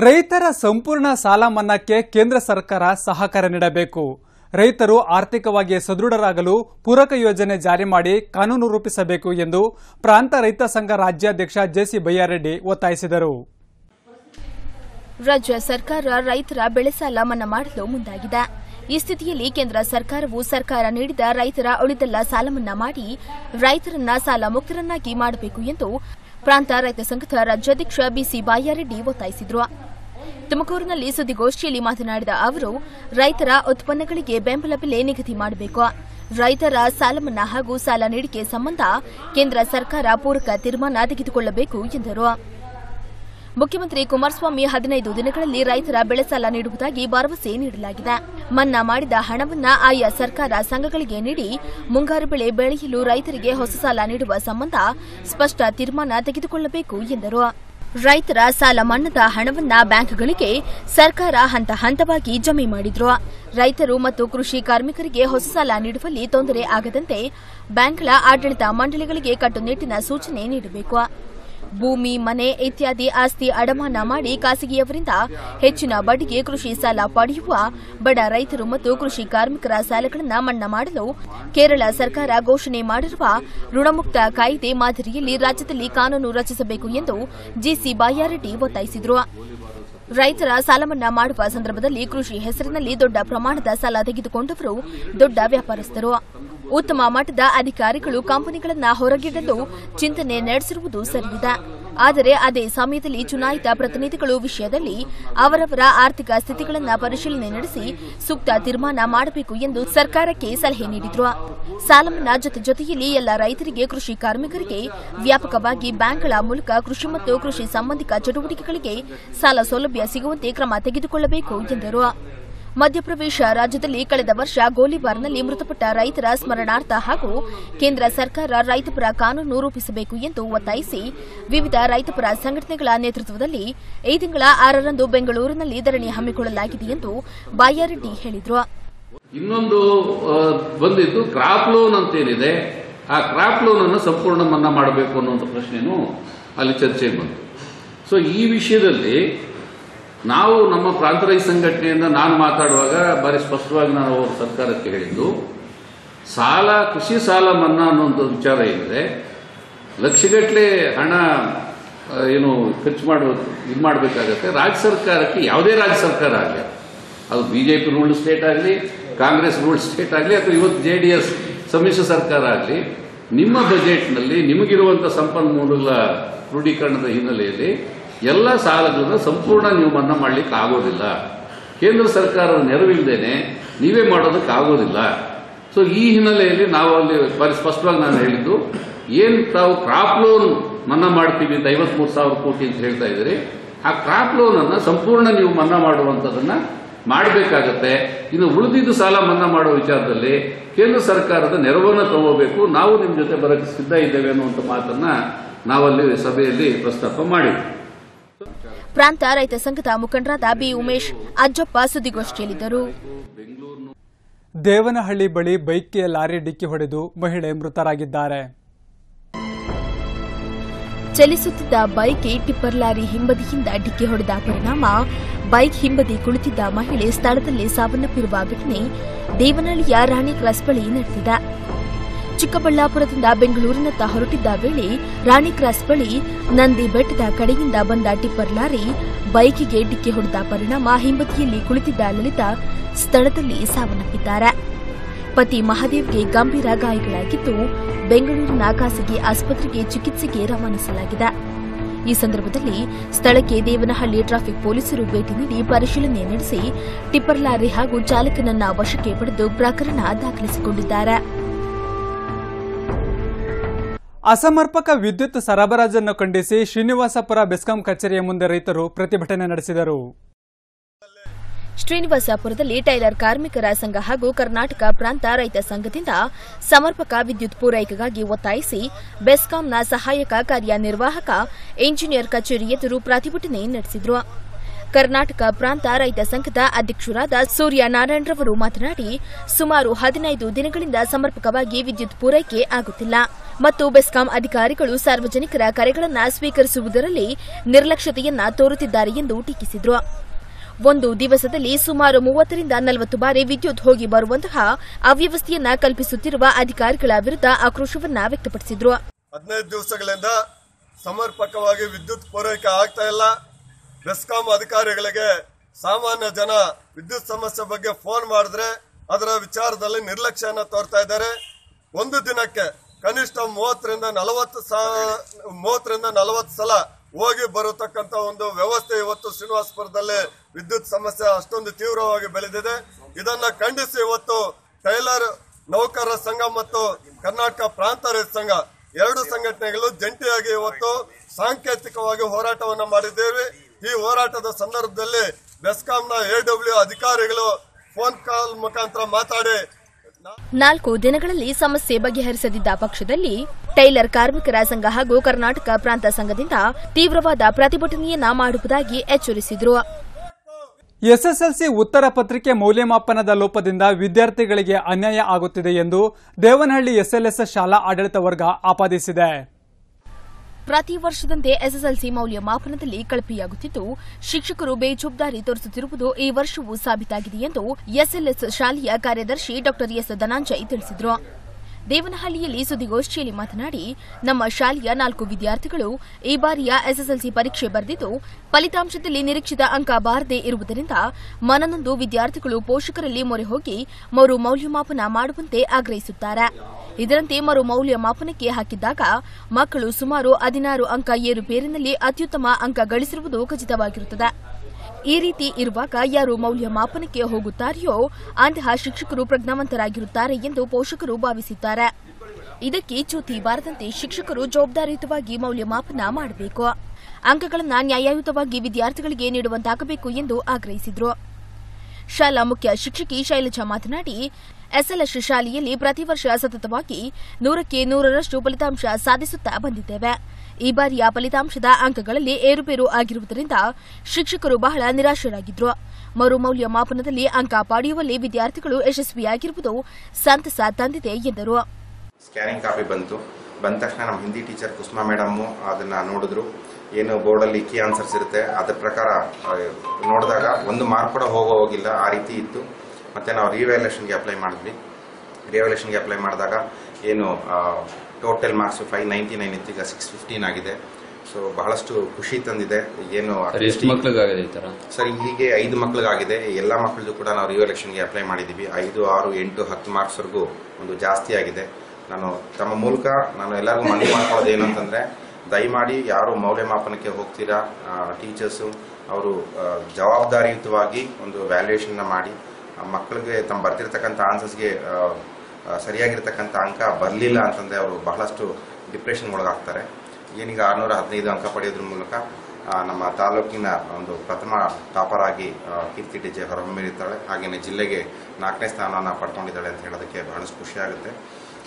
ರೈತರ ಸಂಪೂರ್ಣ ಸಾಲ ಮನ್ನಾಕ್ಕೆ ಕೇಂದ್ರ ಸರ್ಕಾರ ಸಹಕಾರ ನೀಡಬೇಕು. ರೈತರು ಆರ್ಥಿಕವಾಗಿ ಸದೃಢರಾಗಲು ಪೂರಕ ಯೋಜನೆ ಜಾರಿ ಮಾಡಿ ಕಾನೂನು ರೂಪಿಸಬೇಕು ಎಂದು ಪ್ರಾಂತ ರೈತ ಸಂಘ ರಾಜ್ಯಾಧ್ಯಕ್ಷ ಜೆಸಿ ಬಯ್ಯಾರೆಡ್ಡಿ ಒತ್ತಾಯಿಸಿದರು. ರಾಜ್ಯ ಸರ್ಕಾರ ರೈತರ ಬೆಳೆ ಸಾಲ ಮನ್ನಾ ಮಾಡಲು ಮುಂದಾಗಿದೆ. ಈ ಸ್ಥಿತಿಯಲ್ಲಿ ಕೇಂದ್ರ ಸರ್ಕಾರವು ಸರ್ಕಾರ ನೀಡಿದ ರೈತರ ಉಳಿದೆಲ್ಲ ಸಾಲಮನ್ನಾ ಮಾಡಿ ರೈತರನ್ನ ಸಾಲ ಮುಕ್ತರನ್ನಾಗಿ ಮಾಡಬೇಕು ಎಂದು ಪ್ರಾಂತ ರೈತ ಸಂಘದ ರಾಜ್ಯಾಧ್ಯಕ್ಷ ಬಿಸಿ ಬಾಯಾರೆಡ್ಡಿ ಒತ್ತಾಯಿಸಿದರು. ತುಮಕೂರಿನಲ್ಲಿ ಸುದ್ದಿಗೋಷ್ಠಿಯಲ್ಲಿ ಮಾತನಾಡಿದ ಅವರು, ರೈತರ ಉತ್ಪನ್ನಗಳಿಗೆ ಬೆಂಬಲ ಬೆಲೆ ನಿಗದಿ ಮಾಡಬೇಕು. ರೈತರ ಸಾಲಮನ್ನಾ ಹಾಗೂ ಸಾಲ ನೀಡಿಕೆ ಸಂಬಂಧ ಕೇಂದ್ರ ಸರ್ಕಾರ ಪೂರಕ ತೀರ್ಮಾನ ತೆಗೆದುಕೊಳ್ಳಬೇಕು ಎಂದರು. ಮುಖ್ಯಮಂತ್ರಿ ಕುಮಾರಸ್ವಾಮಿ ಹದಿನೈದು ದಿನಗಳಲ್ಲಿ ರೈತರ ಬೆಳೆ ಸಾಲ ನೀಡುವುದಾಗಿ ಭರವಸೆ ನೀಡಲಾಗಿದೆ. ಮನ್ನಾ ಮಾಡಿದ ಹಣವನ್ನು ಆಯಾ ಸರ್ಕಾರ ಸಂಘಗಳಿಗೆ ನೀಡಿ ಮುಂಗಾರು ಬೆಳೆ ಬೆಳೆಯಲು ರೈತರಿಗೆ ಹೊಸ ಸಾಲ ನೀಡುವ ಸಂಬಂಧ ಸ್ಪಷ್ಟ ತೀರ್ಮಾನ ತೆಗೆದುಕೊಳ್ಳಬೇಕು ಎಂದರು. ರೈತರ ಸಾಲ ಮನ್ನಾದ ಹಣವನ್ನ ಬ್ಯಾಂಕ್ಗಳಿಗೆ ಸರ್ಕಾರ ಹಂತ ಹಂತವಾಗಿ ಜಮೆ ಮಾಡಿದ್ರು. ರೈತರು ಮತ್ತು ಕೃಷಿ ಕಾರ್ಮಿಕರಿಗೆ ಹೊಸ ಸಾಲ ನೀಡುವಲ್ಲಿ ತೊಂದರೆ ಆಗದಂತೆ ಬ್ಯಾಂಕ್ಗಳ ಆಡಳಿತ ಮಂಡಳಿಗಳಿಗೆ ಕಟ್ಟುನಿಟ್ಟಿನ ಸೂಚನೆ ನೀಡಬೇಕು. ಭೂಮಿ, ಮನೆ ಇತ್ಯಾದಿ ಆಸ್ತಿ ಅಡಮಾನ ಮಾಡಿ ಖಾಸಗಿಯವರಿಂದ ಹೆಚ್ಚಿನ ಬಡ್ಡಿಗೆ ಕೃಷಿ ಸಾಲ ಪಡೆಯುವ ಬಡ ರೈತರು ಮತ್ತು ಕೃಷಿ ಕಾರ್ಮಿಕರ ಸಾಲಗಳನ್ನು ಮನ್ನಾ ಮಾಡಲು ಕೇರಳ ಸರ್ಕಾರ ಘೋಷಣೆ ಮಾಡಿರುವ ಋಣಮುಕ್ತ ಕಾಯ್ದೆ ಮಾದರಿಯಲ್ಲಿ ರಾಜ್ಯದಲ್ಲಿ ಕಾನೂನು ರಚಿಸಬೇಕು ಎಂದು ಜಿಸಿ ಬಾಯಾರೆಡ್ಡಿ ಒತ್ತಾಯಿಸಿದರು. ರೈತರ ಸಾಲ ಮನ್ನಾ ಮಾಡುವ ಸಂದರ್ಭದಲ್ಲಿ ಕೃಷಿ ಹೆಸರಿನಲ್ಲಿ ದೊಡ್ಡ ಪ್ರಮಾಣದ ಸಾಲ ತೆಗೆದುಕೊಂಡವರು ದೊಡ್ಡ ವ್ಯಾಪಾರಸ್ಥರು. ಉತ್ತಮ ಮಟ್ಟದ ಅಧಿಕಾರಿಗಳು ಕಂಪನಿಗಳನ್ನು ಹೊರಗಿಡಲು ಚಿಂತನೆ ನಡೆಸಿರುವುದು ಸರಿಯಿದೆ. ಆದರೆ ಅದೇ ಸಮಯದಲ್ಲಿ ಚುನಾಯಿತ ಪ್ರತಿನಿಧಿಗಳು ವಿಷಯದಲ್ಲಿ ಅವರವರ ಆರ್ಥಿಕ ಸ್ಥಿತಿಗಳನ್ನು ಪರಿಶೀಲನೆ ನಡೆಸಿ ಸೂಕ್ತ ತೀರ್ಮಾನ ಮಾಡಬೇಕು ಎಂದು ಸರ್ಕಾರಕ್ಕೆ ಸಲಹೆ ನೀಡಿದರು. ಸಾಲ ಮನ್ನಾ ಜೊತೆ ಜೊತೆಯಲ್ಲಿ ಎಲ್ಲ ರೈತರಿಗೆ, ಕೃಷಿ ಕಾರ್ಮಿಕರಿಗೆ ವ್ಯಾಪಕವಾಗಿ ಬ್ಯಾಂಕ್ಗಳ ಮೂಲಕ ಕೃಷಿ ಮತ್ತು ಕೃಷಿ ಸಂಬಂಧಿಕ ಚಟುವಟಿಕೆಗಳಿಗೆ ಸಾಲ ಸೌಲಭ್ಯ ಸಿಗುವಂತೆ ಕ್ರಮ ತೆಗೆದುಕೊಳ್ಳಬೇಕು ಎಂದರು. ಮಧ್ಯಪ್ರವೇಶ ರಾಜ್ಯದಲ್ಲಿ ಕಳೆದ ವರ್ಷ ಗೋಲಿಬಾರ್ನಲ್ಲಿ ಮೃತಪಟ್ಟ ರೈತರ ಸ್ಮರಣಾರ್ಥ ಹಾಗೂ ಕೇಂದ್ರ ಸರ್ಕಾರ ರೈತಪರ ಕಾನೂನು ರೂಪಿಸಬೇಕು ಎಂದು ಒತ್ತಾಯಿಸಿ ವಿವಿಧ ರೈತಪರ ಸಂಘಟನೆಗಳ ನೇತೃತ್ವದಲ್ಲಿ ಈ ತಿಂಗಳ ಆರರಂದು ಬೆಂಗಳೂರಿನಲ್ಲಿ ಧರಣಿ ಹಮ್ಮಿಕೊಳ್ಳಲಾಗಿದೆ ಎಂದು ಬಾಯಾರೆಡ್ಡಿ ಹೇಳಿದರು. ಇನ್ನೊಂದು ಬಂದಿದ್ದು ಕ್ರಾಪ್ ಲೋನ್ ಅಂತೇನಿದೆ, ಆ ಕ್ರಾಪ್ ಲೋನ್ ಅನ್ನು ಸಂಪೂರ್ಣ ಮನ್ನಾ ಮಾಡಬೇಕು ಅನ್ನುವಂಥ ಪ್ರಶ್ನೆನೂ ಅಲ್ಲಿ ಚರ್ಚೆಗೆ ಬಂತು. ಸೊ ಈ ವಿಷಯದಲ್ಲಿ ನಾವು ನಮ್ಮ ಪ್ರಾಂತ ರೈತ ಸಂಘಟನೆಯಿಂದ ನಾನು ಮಾತಾಡುವಾಗ ಬಾರಿ ಸ್ಪಷ್ಟವಾಗಿ ನಾನು ಅವರು ಸರ್ಕಾರಕ್ಕೆ ಹೇಳಿದ್ದು, ಸಾಲ, ಕೃಷಿ ಸಾಲ ಮನ್ನಾ ಅನ್ನುವಂಥ ವಿಚಾರ ಏನಿದೆ, ಲಕ್ಷಗಟ್ಟಲೆ ಹಣ ಏನು ಖರ್ಚು ಮಾಡುವ, ಇದು ಮಾಡಬೇಕಾಗತ್ತೆ. ರಾಜ್ಯ ಸರ್ಕಾರಕ್ಕೆ ಯಾವುದೇ ರಾಜ್ಯ ಸರ್ಕಾರ ಆಗಲಿ, ಅದು ಬಿಜೆಪಿ ರೂಲ್ಡ್ ಸ್ಟೇಟ್ ಆಗಲಿ, ಕಾಂಗ್ರೆಸ್ ರೂಲ್ಡ್ ಸ್ಟೇಟ್ ಆಗಲಿ, ಅಥವಾ ಇವತ್ತು ಜೆ ಡಿ ಎಸ್ ಸಮ್ಮಿಶ್ರ ಸರ್ಕಾರ ಆಗಲಿ, ನಿಮ್ಮ ಬಜೆಟ್ನಲ್ಲಿ ನಿಮಗಿರುವಂಥ ಸಂಪನ್ಮೂಲಗಳ ಕ್ರೋಢೀಕರಣದ ಹಿನ್ನೆಲೆಯಲ್ಲಿ ಎಲ್ಲ ಸಾಲಗಳನ್ನ ಸಂಪೂರ್ಣ ನೀವು ಮನ್ನಾ ಮಾಡಲಿಕ್ಕೆ ಆಗೋದಿಲ್ಲ. ಕೇಂದ್ರ ಸರ್ಕಾರದ ನೆರವಿಲ್ಲದೇನೆ ನೀವೇ ಮಾಡೋದಕ್ಕೆ ಆಗೋದಿಲ್ಲ. ಸೊ ಈ ಹಿನ್ನೆಲೆಯಲ್ಲಿ ನಾವು ಅಲ್ಲಿ ಬಾರಿ ಸ್ಪಷ್ಟವಾಗಿ ನಾನು ಹೇಳಿದ್ದು, ಏನು ತಾವು ಕ್ರಾಪ್ ಲೋನ್ ಮನ್ನಾ ಮಾಡ್ತೀವಿ ಅಂತ ಐವತ್ಮೂರು ಸಾವಿರ ಕೋಟಿ ಅಂತ ಹೇಳ್ತಾ ಇದ್ದೀರಿ, ಆ ಕ್ರಾಪ್ ಲೋನ್ ಅನ್ನ ಸಂಪೂರ್ಣ ನೀವು ಮನ್ನಾ ಮಾಡುವಂಥದ್ದನ್ನ ಮಾಡಬೇಕಾಗತ್ತೆ. ಇನ್ನು ಉಳಿದಿದ್ದು ಸಾಲ ಮನ್ನಾ ಮಾಡುವ ವಿಚಾರದಲ್ಲಿ ಕೇಂದ್ರ ಸರ್ಕಾರದ ನೆರವನ್ನು ತಗೋಬೇಕು, ನಾವು ನಿಮ್ಮ ಜೊತೆ ಬರಕ್ಕೆ ಸಿದ್ಧ ಇದ್ದೇವೆ ಅನ್ನುವಂಥ ಮಾತನ್ನ ನಾವಲ್ಲಿ ಸಭೆಯಲ್ಲಿ ಪ್ರಸ್ತಾಪ ಮಾಡಿದ್ವಿ. ಪ್ರಾಂತ ರೈತ ಸಂಘದ ಮುಖಂಡರಾದ ಬಿ ಉಮೇಶ್ ಅಜ್ಜಪ್ಪ ಸುದ್ದಿಗೋಷ್ಠಿಯಲ್ಲಿದ್ದರು. ದೇವನಹಳ್ಳಿ ಬಳಿ ಬೈಕ್ಗೆ ಲಾರಿ ಡಿಕ್ಕಿ ಹೊಡೆದು ಮಹಿಳೆ ಮೃತರಾಗಿದ್ದಾರೆ. ಚಲಿಸುತ್ತಿದ್ದ ಬೈಕ್ಗೆ ಟಿಪ್ಪರ್ ಲಾರಿ ಹಿಂಬದಿಯಿಂದ ಡಿಕ್ಕಿ ಹೊಡೆದ ಪರಿಣಾಮ ಬೈಕ್ ಹಿಂಬದಿ ಕುಳಿತಿದ್ದ ಮಹಿಳೆ ಸ್ಥಳದಲ್ಲಿ ಸಾವನ್ನಪ್ಪಿರುವ ಘಟನೆ ದೇವನಹಳ್ಳಿಯ ರಾಣಿ ಕ್ರಾಸ್ ಬಳಿ ನಡೆದಿದೆ. ಚಿಕ್ಕಬಳ್ಳಾಪುರದಿಂದ ಬೆಂಗಳೂರಿನತ್ತ ಹೊರಟಿದ್ದ ವೇಳೆ ರಾಣಿ ಕ್ರಾಸ್ ಬಳಿ ನಂದಿ ಬೆಟ್ಟದ ಕಡೆಯಿಂದ ಬಂದ ಟಿಪ್ಪರ್ ಲಾರಿ ಬೈಕಿಗೆ ಡಿಕ್ಕಿ ಹೊಡೆದ ಪರಿಣಾಮ ಹಿಂಬದಿಯಲ್ಲಿ ಕುಳಿತಿದ್ದ ಲಲಿತಾ ಸ್ಥಳದಲ್ಲಿ ಸಾವನ್ನಪ್ಪಿದ್ದಾರೆ. ಪತಿ ಮಹಾದೇವ್ಗೆ ಗಂಭೀರ ಗಾಯಗಳಾಗಿದ್ದು ಬೆಂಗಳೂರಿನ ಖಾಸಗಿ ಆಸ್ಪತ್ರೆಗೆ ಚಿಕಿತ್ಸೆಗೆ ರವಾನಿಸಲಾಗಿದೆ. ಈ ಸಂದರ್ಭದಲ್ಲಿ ಸ್ಥಳಕ್ಕೆ ದೇವನಹಳ್ಳಿ ಟ್ರಾಫಿಕ್ ಪೊಲೀಸರು ಭೇಟಿ ನೀಡಿ ಪರಿಶೀಲನೆ ನಡೆಸಿ ಟಿಪ್ಪರ್ ಲಾರಿ ಹಾಗೂ ಚಾಲಕನನ್ನ ವಶಕ್ಕೆ ಪಡೆದು ಪ್ರಕರಣ ದಾಖಲಿಸಿಕೊಂಡಿದ್ದಾರೆ. ಅಸಮರ್ಪಕ ವಿದ್ಯುತ್ ಸರಬರಾಜನ್ನು ಖಂಡಿಸಿ ಶ್ರೀನಿವಾಸಪುರ ಬೆಸ್ಕಾಂ ಕಚೇರಿಯ ಮುಂದೆ ರೈತರು ಪ್ರತಿಭಟನೆ ನಡೆಸಿದರು. ಶ್ರೀನಿವಾಸಪುರದಲ್ಲಿ ಟೈಲರ್, ಕಾರ್ಮಿಕರ ಸಂಘ ಹಾಗೂ ಕರ್ನಾಟಕ ಪ್ರಾಂತ ರೈತ ಸಂಘದಿಂದ ಸಮರ್ಪಕ ವಿದ್ಯುತ್ ಪೂರೈಕೆಗಾಗಿ ಒತ್ತಾಯಿಸಿ ಬೆಸ್ಕಾಂನ ಸಹಾಯಕ ಕಾರ್ಯನಿರ್ವಾಹಕ, ಇಂಜಿನಿಯರ್ ಕಚೇರಿ ಎದುರು ಪ್ರತಿಭಟನೆ ನಡೆಸಿದರು. ಕರ್ನಾಟಕ ಪ್ರಾಂತ ರೈತ ಸಂಘದ ಅಧ್ಯಕ್ಷರಾದ ಸೂರ್ಯ ನಾರಾಯಣರವರು ಮಾತನಾಡಿ, ಸುಮಾರು ಹದಿನೈದು ದಿನಗಳಿಂದ ಸಮರ್ಪಕವಾಗಿ ವಿದ್ಯುತ್ ಪೂರೈಕೆ ಆಗುತ್ತಿಲ್ಲ ಮತ್ತು ಬೆಸ್ಕಾಂ ಅಧಿಕಾರಿಗಳು ಸಾರ್ವಜನಿಕರ ಕರೆಗಳನ್ನು ಸ್ವೀಕರಿಸುವುದರಲ್ಲಿ ನಿರ್ಲಕ್ಷ್ಯತೆಯನ್ನ ತೋರುತ್ತಿದ್ದಾರೆ ಎಂದು ಟೀಕಿಸಿದರು. ಒಂದು ದಿವಸದಲ್ಲಿ ಸುಮಾರು ಮೂವತ್ತರಿಂದ ನಲವತ್ತು ಬಾರಿ ವಿದ್ಯುತ್ ಹೋಗಿ ಬರುವಂತಹ ಅವ್ಯವಸ್ಥೆಯನ್ನ ಕಲ್ಪಿಸುತ್ತಿರುವ ಅಧಿಕಾರಿಗಳ ವಿರುದ್ಧ ಆಕ್ರೋಶವನ್ನ ವ್ಯಕ್ತಪಡಿಸಿದರು. ಹದಿನೈದು ದಿವಸಗಳಿಂದ ಸಮರ್ಪಕವಾಗಿ ವಿದ್ಯುತ್ ಪೂರೈಕೆ ಆಗ್ತಾ ಇಲ್ಲ. ಬೆಸ್ಕಾಂ ಅಧಿಕಾರಿಗಳಿಗೆ ಸಾಮಾನ್ಯ ಜನ ವಿದ್ಯುತ್ ಸಮಸ್ಯೆ ಬಗ್ಗೆ ಫೋನ್ ಮಾಡಿದ್ರೆ ಅದರ ವಿಚಾರದಲ್ಲಿ ನಿರ್ಲಕ್ಷ್ಯನ ತೋರ್ತಾ ಇದ್ದಾರೆ. ಒಂದು ದಿನಕ್ಕೆ ಕನಿಷ್ಠ ಮೂವತ್ತರಿಂದ ನಲವತ್ತು ಮೂವತ್ತರಿಂದ ನಲವತ್ತು ಸಲ ಹೋಗಿ ಬರತಕ್ಕಂತ ಒಂದು ವ್ಯವಸ್ಥೆ ಇವತ್ತು ಶ್ರೀನಿವಾಸಪುರದಲ್ಲಿ ವಿದ್ಯುತ್ ಸಮಸ್ಯೆ ಅಷ್ಟೊಂದು ತೀವ್ರವಾಗಿ ಬೆಳೆದಿದೆ. ಇದನ್ನ ಖಂಡಿಸಿ ಇವತ್ತು ಟೈಲರ್, ನೌಕರರ ಸಂಘ ಮತ್ತು ಕರ್ನಾಟಕ ಪ್ರಾಂತ ರೈತ ಸಂಘ ಎರಡು ಸಂಘಟನೆಗಳು ಜಂಟಿಯಾಗಿ ಇವತ್ತು ಸಾಂಕೇತಿಕವಾಗಿ ಹೋರಾಟವನ್ನು ಮಾಡಿದ್ದೇವೆ. ಈ ಹೋರಾಟದ ಸಂದರ್ಭದಲ್ಲಿ ಬೆಸ್ಕಾಂನ ಎಡಬ್ಲ್ಯೂ ಅಧಿಕಾರಿಗಳು ಫೋನ್ ಕಾಲ್ ಮುಖಾಂತರ ಮಾತಾಡಿ ನಾಲ್ಕು ದಿನಗಳಲ್ಲಿ ಸಮಸ್ಯೆ ಬಗೆಹರಿಸದಿದ್ದ ಪಕ್ಷದಲ್ಲಿ ಟೈಲರ್ ಕಾರ್ಮಿಕರ ಸಂಘ ಹಾಗೂ ಕರ್ನಾಟಕ ಪ್ರಾಂತ ಸಂಘದಿಂದ ತೀವ್ರವಾದ ಪ್ರತಿಭಟನೆಯನ್ನ ಮಾಡುವುದಾಗಿ ಎಚ್ಚರಿಸಿದರು. ಎಸ್ಎಸ್ಎಲ್ಸಿ ಉತ್ತರ ಪತ್ರಿಕೆ ಮೌಲ್ಯಮಾಪನದ ಲೋಪದಿಂದ ವಿದ್ಯಾರ್ಥಿಗಳಿಗೆ ಅನ್ಯಾಯ ಆಗುತ್ತಿದೆ ಎಂದು ದೇವನಹಳ್ಳಿ ಎಸ್ಎಲ್ಎಸ್ ಶಾಲಾ ಆಡಳಿತ ವರ್ಗ ಆಪಾದಿಸಿದೆ. ಪ್ರತಿ ವರ್ಷದಂತೆ ಎಸ್ಎಸ್ಎಲ್ಸಿ ಮೌಲ್ಯಮಾಪನದಲ್ಲಿ ಕಳಪೆಯಾಗುತ್ತಿದ್ದು, ಶಿಕ್ಷಕರು ಬೇಜವಾಬ್ದಾರಿ ತೋರಿಸುತ್ತಿರುವುದು ಈ ವರ್ಷವೂ ಸಾಬೀತಾಗಿದೆ ಎಂದು ಎಸ್ಎಲ್ಎಸ್ ಶಾಲೆಯ ಕಾರ್ಯದರ್ಶಿ ಡಾ ಎಸ್ ಧನಾಂಜಯ್ ತಿಳಿಸಿದರು. ದೇವನಹಳ್ಳಿಯಲ್ಲಿ ಸುದ್ದಿಗೋಷ್ಠಿಯಲ್ಲಿ ಮಾತನಾಡಿ, ನಮ್ಮ ಶಾಲೆಯ ನಾಲ್ಕು ವಿದ್ಯಾರ್ಥಿಗಳು ಈ ಬಾರಿಯ ಎಸ್ಎಸ್ಎಲ್ಸಿ ಪರೀಕ್ಷೆ ಬರೆದಿದ್ದು, ಫಲಿತಾಂಶದಲ್ಲಿ ನಿರೀಕ್ಷಿತ ಅಂಕ ಬಾರದೇ ಇರುವುದರಿಂದ ಮನನೊಂದು ವಿದ್ಯಾರ್ಥಿಗಳು ಪೋಷಕರಲ್ಲಿ ಮೊರೆ ಹೋಗಿ ಮರು ಮೌಲ್ಯಮಾಪನ ಮಾಡುವಂತೆ ಆಗ್ರಹಿಸುತ್ತಾರೆ. ಇದರಂತೆ ಮರು ಮೌಲ್ಯಮಾಪನಕ್ಕೆ ಹಾಕಿದ್ದಾಗ ಮಕ್ಕಳು ಸುಮಾರು ಹದಿನಾರು ಅಂಕ ಏರುಪೇರಿನಲ್ಲಿ ಅತ್ಯುತ್ತಮ ಅಂಕ ಗಳಿಸಿರುವುದು ಖಚಿತವಾಗಿರುತ್ತದೆ. ಈ ರೀತಿ ಇರುವಾಗ ಯಾರು ಮೌಲ್ಯಮಾಪನಕ್ಕೆ ಹೋಗುತ್ತಾರೆಯೋ ಅಂತಹ ಶಿಕ್ಷಕರು ಪ್ರಜ್ಞಾವಂತರಾಗಿರುತ್ತಾರೆ ಎಂದು ಪೋಷಕರು ಭಾವಿಸಿದ್ದಾರೆ ಇದಕ್ಕೆ ಚ್ಯುತಿ ಬಾರದಂತೆ ಶಿಕ್ಷಕರು ಜವಾಬ್ದಾರಿಯುತವಾಗಿ ಮೌಲ್ಯಮಾಪನ ಮಾಡಬೇಕು. ಅಂಕಗಳನ್ನು ನ್ಯಾಯಯುತವಾಗಿ ವಿದ್ಯಾರ್ಥಿಗಳಿಗೆ ನೀಡುವಂತಾಗಬೇಕು ಎಂದು ಆಗ್ರಹಿಸಿದರು. ಶಾಲಾ ಮುಖ್ಯ ಶಿಕ್ಷಕಿ ಶೈಲಜಾ ಮಾತನಾಡಿ ಎಸ್ಎಲ್ಎಸ್ ಶಾಲೆಯಲ್ಲಿ ಪ್ರತಿ ವರ್ಷ ಸತತವಾಗಿ ನೂರಕ್ಕೆ ನೂರರಷ್ಟು ಫಲಿತಾಂಶ ಸಾಧಿಸುತ್ತಾ ಬಂದಿದ್ದೇವೆ. ಈ ಬಾರಿಯ ಫಲಿತಾಂಶದ ಅಂಕಗಳಲ್ಲಿ ಏರುಪೇರು ಆಗಿರುವುದರಿಂದ ಶಿಕ್ಷಕರು ಬಹಳ ನಿರಾಶರಾಗಿದ್ರು. ಮರು ಮೌಲ್ಯಮಾಪನದಲ್ಲಿ ಅಂಕ ಪಡೆಯುವಲ್ಲಿ ವಿದ್ಯಾರ್ಥಿಗಳು ಯಶಸ್ವಿಯಾಗಿರುವುದು ಸಂತಸ ತಂದಿದೆ ಎಂದರು. ಸ್ಕ್ಯಾನಿಂಗ್ ಕಾಪಿ ಬಂತು. ಬಂದ ತಕ್ಷಣ ನಮ್ಮ ಹಿಂದಿ ಟೀಚರ್ ಕುಸುಮಾ ಮೇಡಮ್ಮು ಅದನ್ನ ನೋಡಿದ್ರು. ಏನು ಬೋರ್ಡಲ್ಲಿ ಕೀ ಆನ್ಸರ್ಸ್ ಇರುತ್ತೆ, ಅದರ ಪ್ರಕಾರ ನೋಡಿದಾಗ ಒಂದು ಮಾರ್ಕ್ ಕೂಡ ಹೋಗೋ ಹೋಗಿಲ್ಲ, ಆ ರೀತಿ ಇತ್ತು. ಮತ್ತೆ ನಾವು ರಿವ್ಯಾಲ್ಯೂಷನ್ಗೆ ಅಪ್ಲೈ ಮಾಡಿದ್ವಿ. ರಿವ್ಯಾಲ್ಯೂಷನ್ಗೆ ಅಪ್ಲೈ ಮಾಡಿದಾಗ ಏನು total marks five ninety nine ಇತ್ತು ಈಗ ಸಿಕ್ಸ್ ಫಿಫ್ಟೀನ್ ಆಗಿದೆ. ಸೊ ಬಹಳಷ್ಟು ಖುಷಿ ತಂದಿದೆ. ಏನು ಸರ್ ಹೀಗೆ ಐದು ಮಕ್ಳಿಗಾಗಿದೆ. ಎಲ್ಲ ಮಕ್ಕಳದು ಕೂಡ ನಾವು ರಿವ್ಯಾಲ್ಯೂಷನ್ಗೆ ಅಪ್ಲೈ ಮಾಡಿದ್ದೀವಿ. ಐದು ಆರು ಎಂಟು ಹತ್ತು ಮಾರ್ಕ್ಸ್ವರೆಗೂ ಒಂದು ಜಾಸ್ತಿ ಆಗಿದೆ. ನಾನು ತಮ್ಮ ಮೂಲಕ ನಾನು ಎಲ್ಲರಿಗೂ ಮನವಿ ಮಾಡ್ಕೊಳ್ಳೋದು ಏನು ಅಂತಂದ್ರೆ ದಯಮಾಡಿ ಯಾರು ಮೌಲ್ಯಮಾಪನಕ್ಕೆ ಹೋಗ್ತೀರಾ ಟೀಚರ್ಸು ಅವರು ಜವಾಬ್ದಾರಿಯುತವಾಗಿ ಒಂದು ವ್ಯಾಲ್ಯೂಯೇಷನ್ನ ಮಾಡಿ. ಮಕ್ಕಳಿಗೆ ತಮ್ಮ ಬರ್ತಿರ್ತಕ್ಕಂಥ ಆನ್ಸರ್ಸ್ಗೆ ಸರಿಯಾಗಿರ್ತಕ್ಕಂಥ ಅಂಕ ಬರಲಿಲ್ಲ ಅಂತಂದರೆ ಅವರು ಬಹಳಷ್ಟು ಡಿಪ್ರೆಷನ್ ಒಳಗಾಗ್ತಾರೆ. ಏನೀಗ ಆರುನೂರ ಹದಿನೈದು ಅಂಕ ಪಡೆಯೋದ್ರ ಮೂಲಕ ನಮ್ಮ ತಾಲೂಕಿನ ಒಂದು ಪ್ರಥಮ ಟಾಪರ್ ಆಗಿ ಕೀರ್ತಿ ಡಿಜೆ ಹೊರಹೊಮ್ಮಿರುತ್ತಾಳೆ ಹಾಗೆಯೇ ಜಿಲ್ಲೆಗೆ ನಾಲ್ಕನೇ ಸ್ಥಾನವನ್ನು ಪಡ್ಕೊಂಡಿದ್ದಾಳೆ ಅಂತ ಹೇಳೋದಕ್ಕೆ ಬಹಳಷ್ಟು ಖುಷಿಯಾಗುತ್ತೆ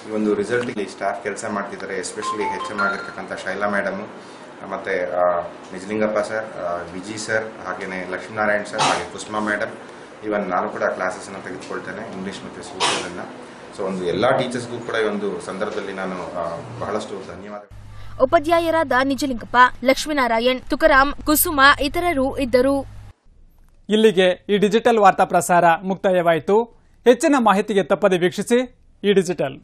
ಈ ಒಂದು ರಿಸಲ್ಟ್ಗೆ ಸ್ಟಾಫ್ ಕೆಲಸ ಮಾಡ್ತಿದ್ದಾರೆ ಎಸ್ಪೆಷಲಿ ಹೆಚ್ ಎಂ ಆಗಿರ್ತಕ್ಕಂಥ ಶೈಲಾ ಮೇಡಮು ಮತ್ತು ನಿಜಲಿಂಗಪ್ಪ ಸರ್ ವಿಜಿ ಸರ್ ಹಾಗೆಯೇ ಲಕ್ಷ್ಮೀನಾರಾಯಣ್ ಸರ್ ಹಾಗೆ ಕುಸುಮಾ ಮೇಡಮ್ ಇವನ್ ನಾನು ಕೂಡ ಕ್ಲಾಸಸ್ಸನ್ನು ತೆಗೆದುಕೊಳ್ತೇನೆ ಇಂಗ್ಲೀಷ್ ಮತ್ತು ಸೋಷಿಯಲನ್ನು ಸೊ ಒಂದು ಎಲ್ಲ ಟೀಚರ್ಸ್ಗೂ ಕೂಡ ಈ ಒಂದು ಸಂದರ್ಭದಲ್ಲಿ ನಾನು ಬಹಳಷ್ಟು ಧನ್ಯವಾದ ಉಪಾಧ್ಯಾಯರಾದ ನಿಜಲಿಂಗಪ್ಪ ಲಕ್ಷ್ಮೀನಾರಾಯಣ್ ತುಕರಾಂ ಕುಸುಮ ಇತರರು ಇದ್ದರು. ಇಲ್ಲಿಗೆ ಈ ಡಿಜಿಟಲ್ ವಾರ್ತಾ ಪ್ರಸಾರ ಮುಕ್ತಾಯವಾಯಿತು. ಹೆಚ್ಚಿನ ಮಾಹಿತಿಗೆ ತಪ್ಪದೆ ವೀಕ್ಷಿಸಿ ಈ ಡಿಜಿಟಲ್.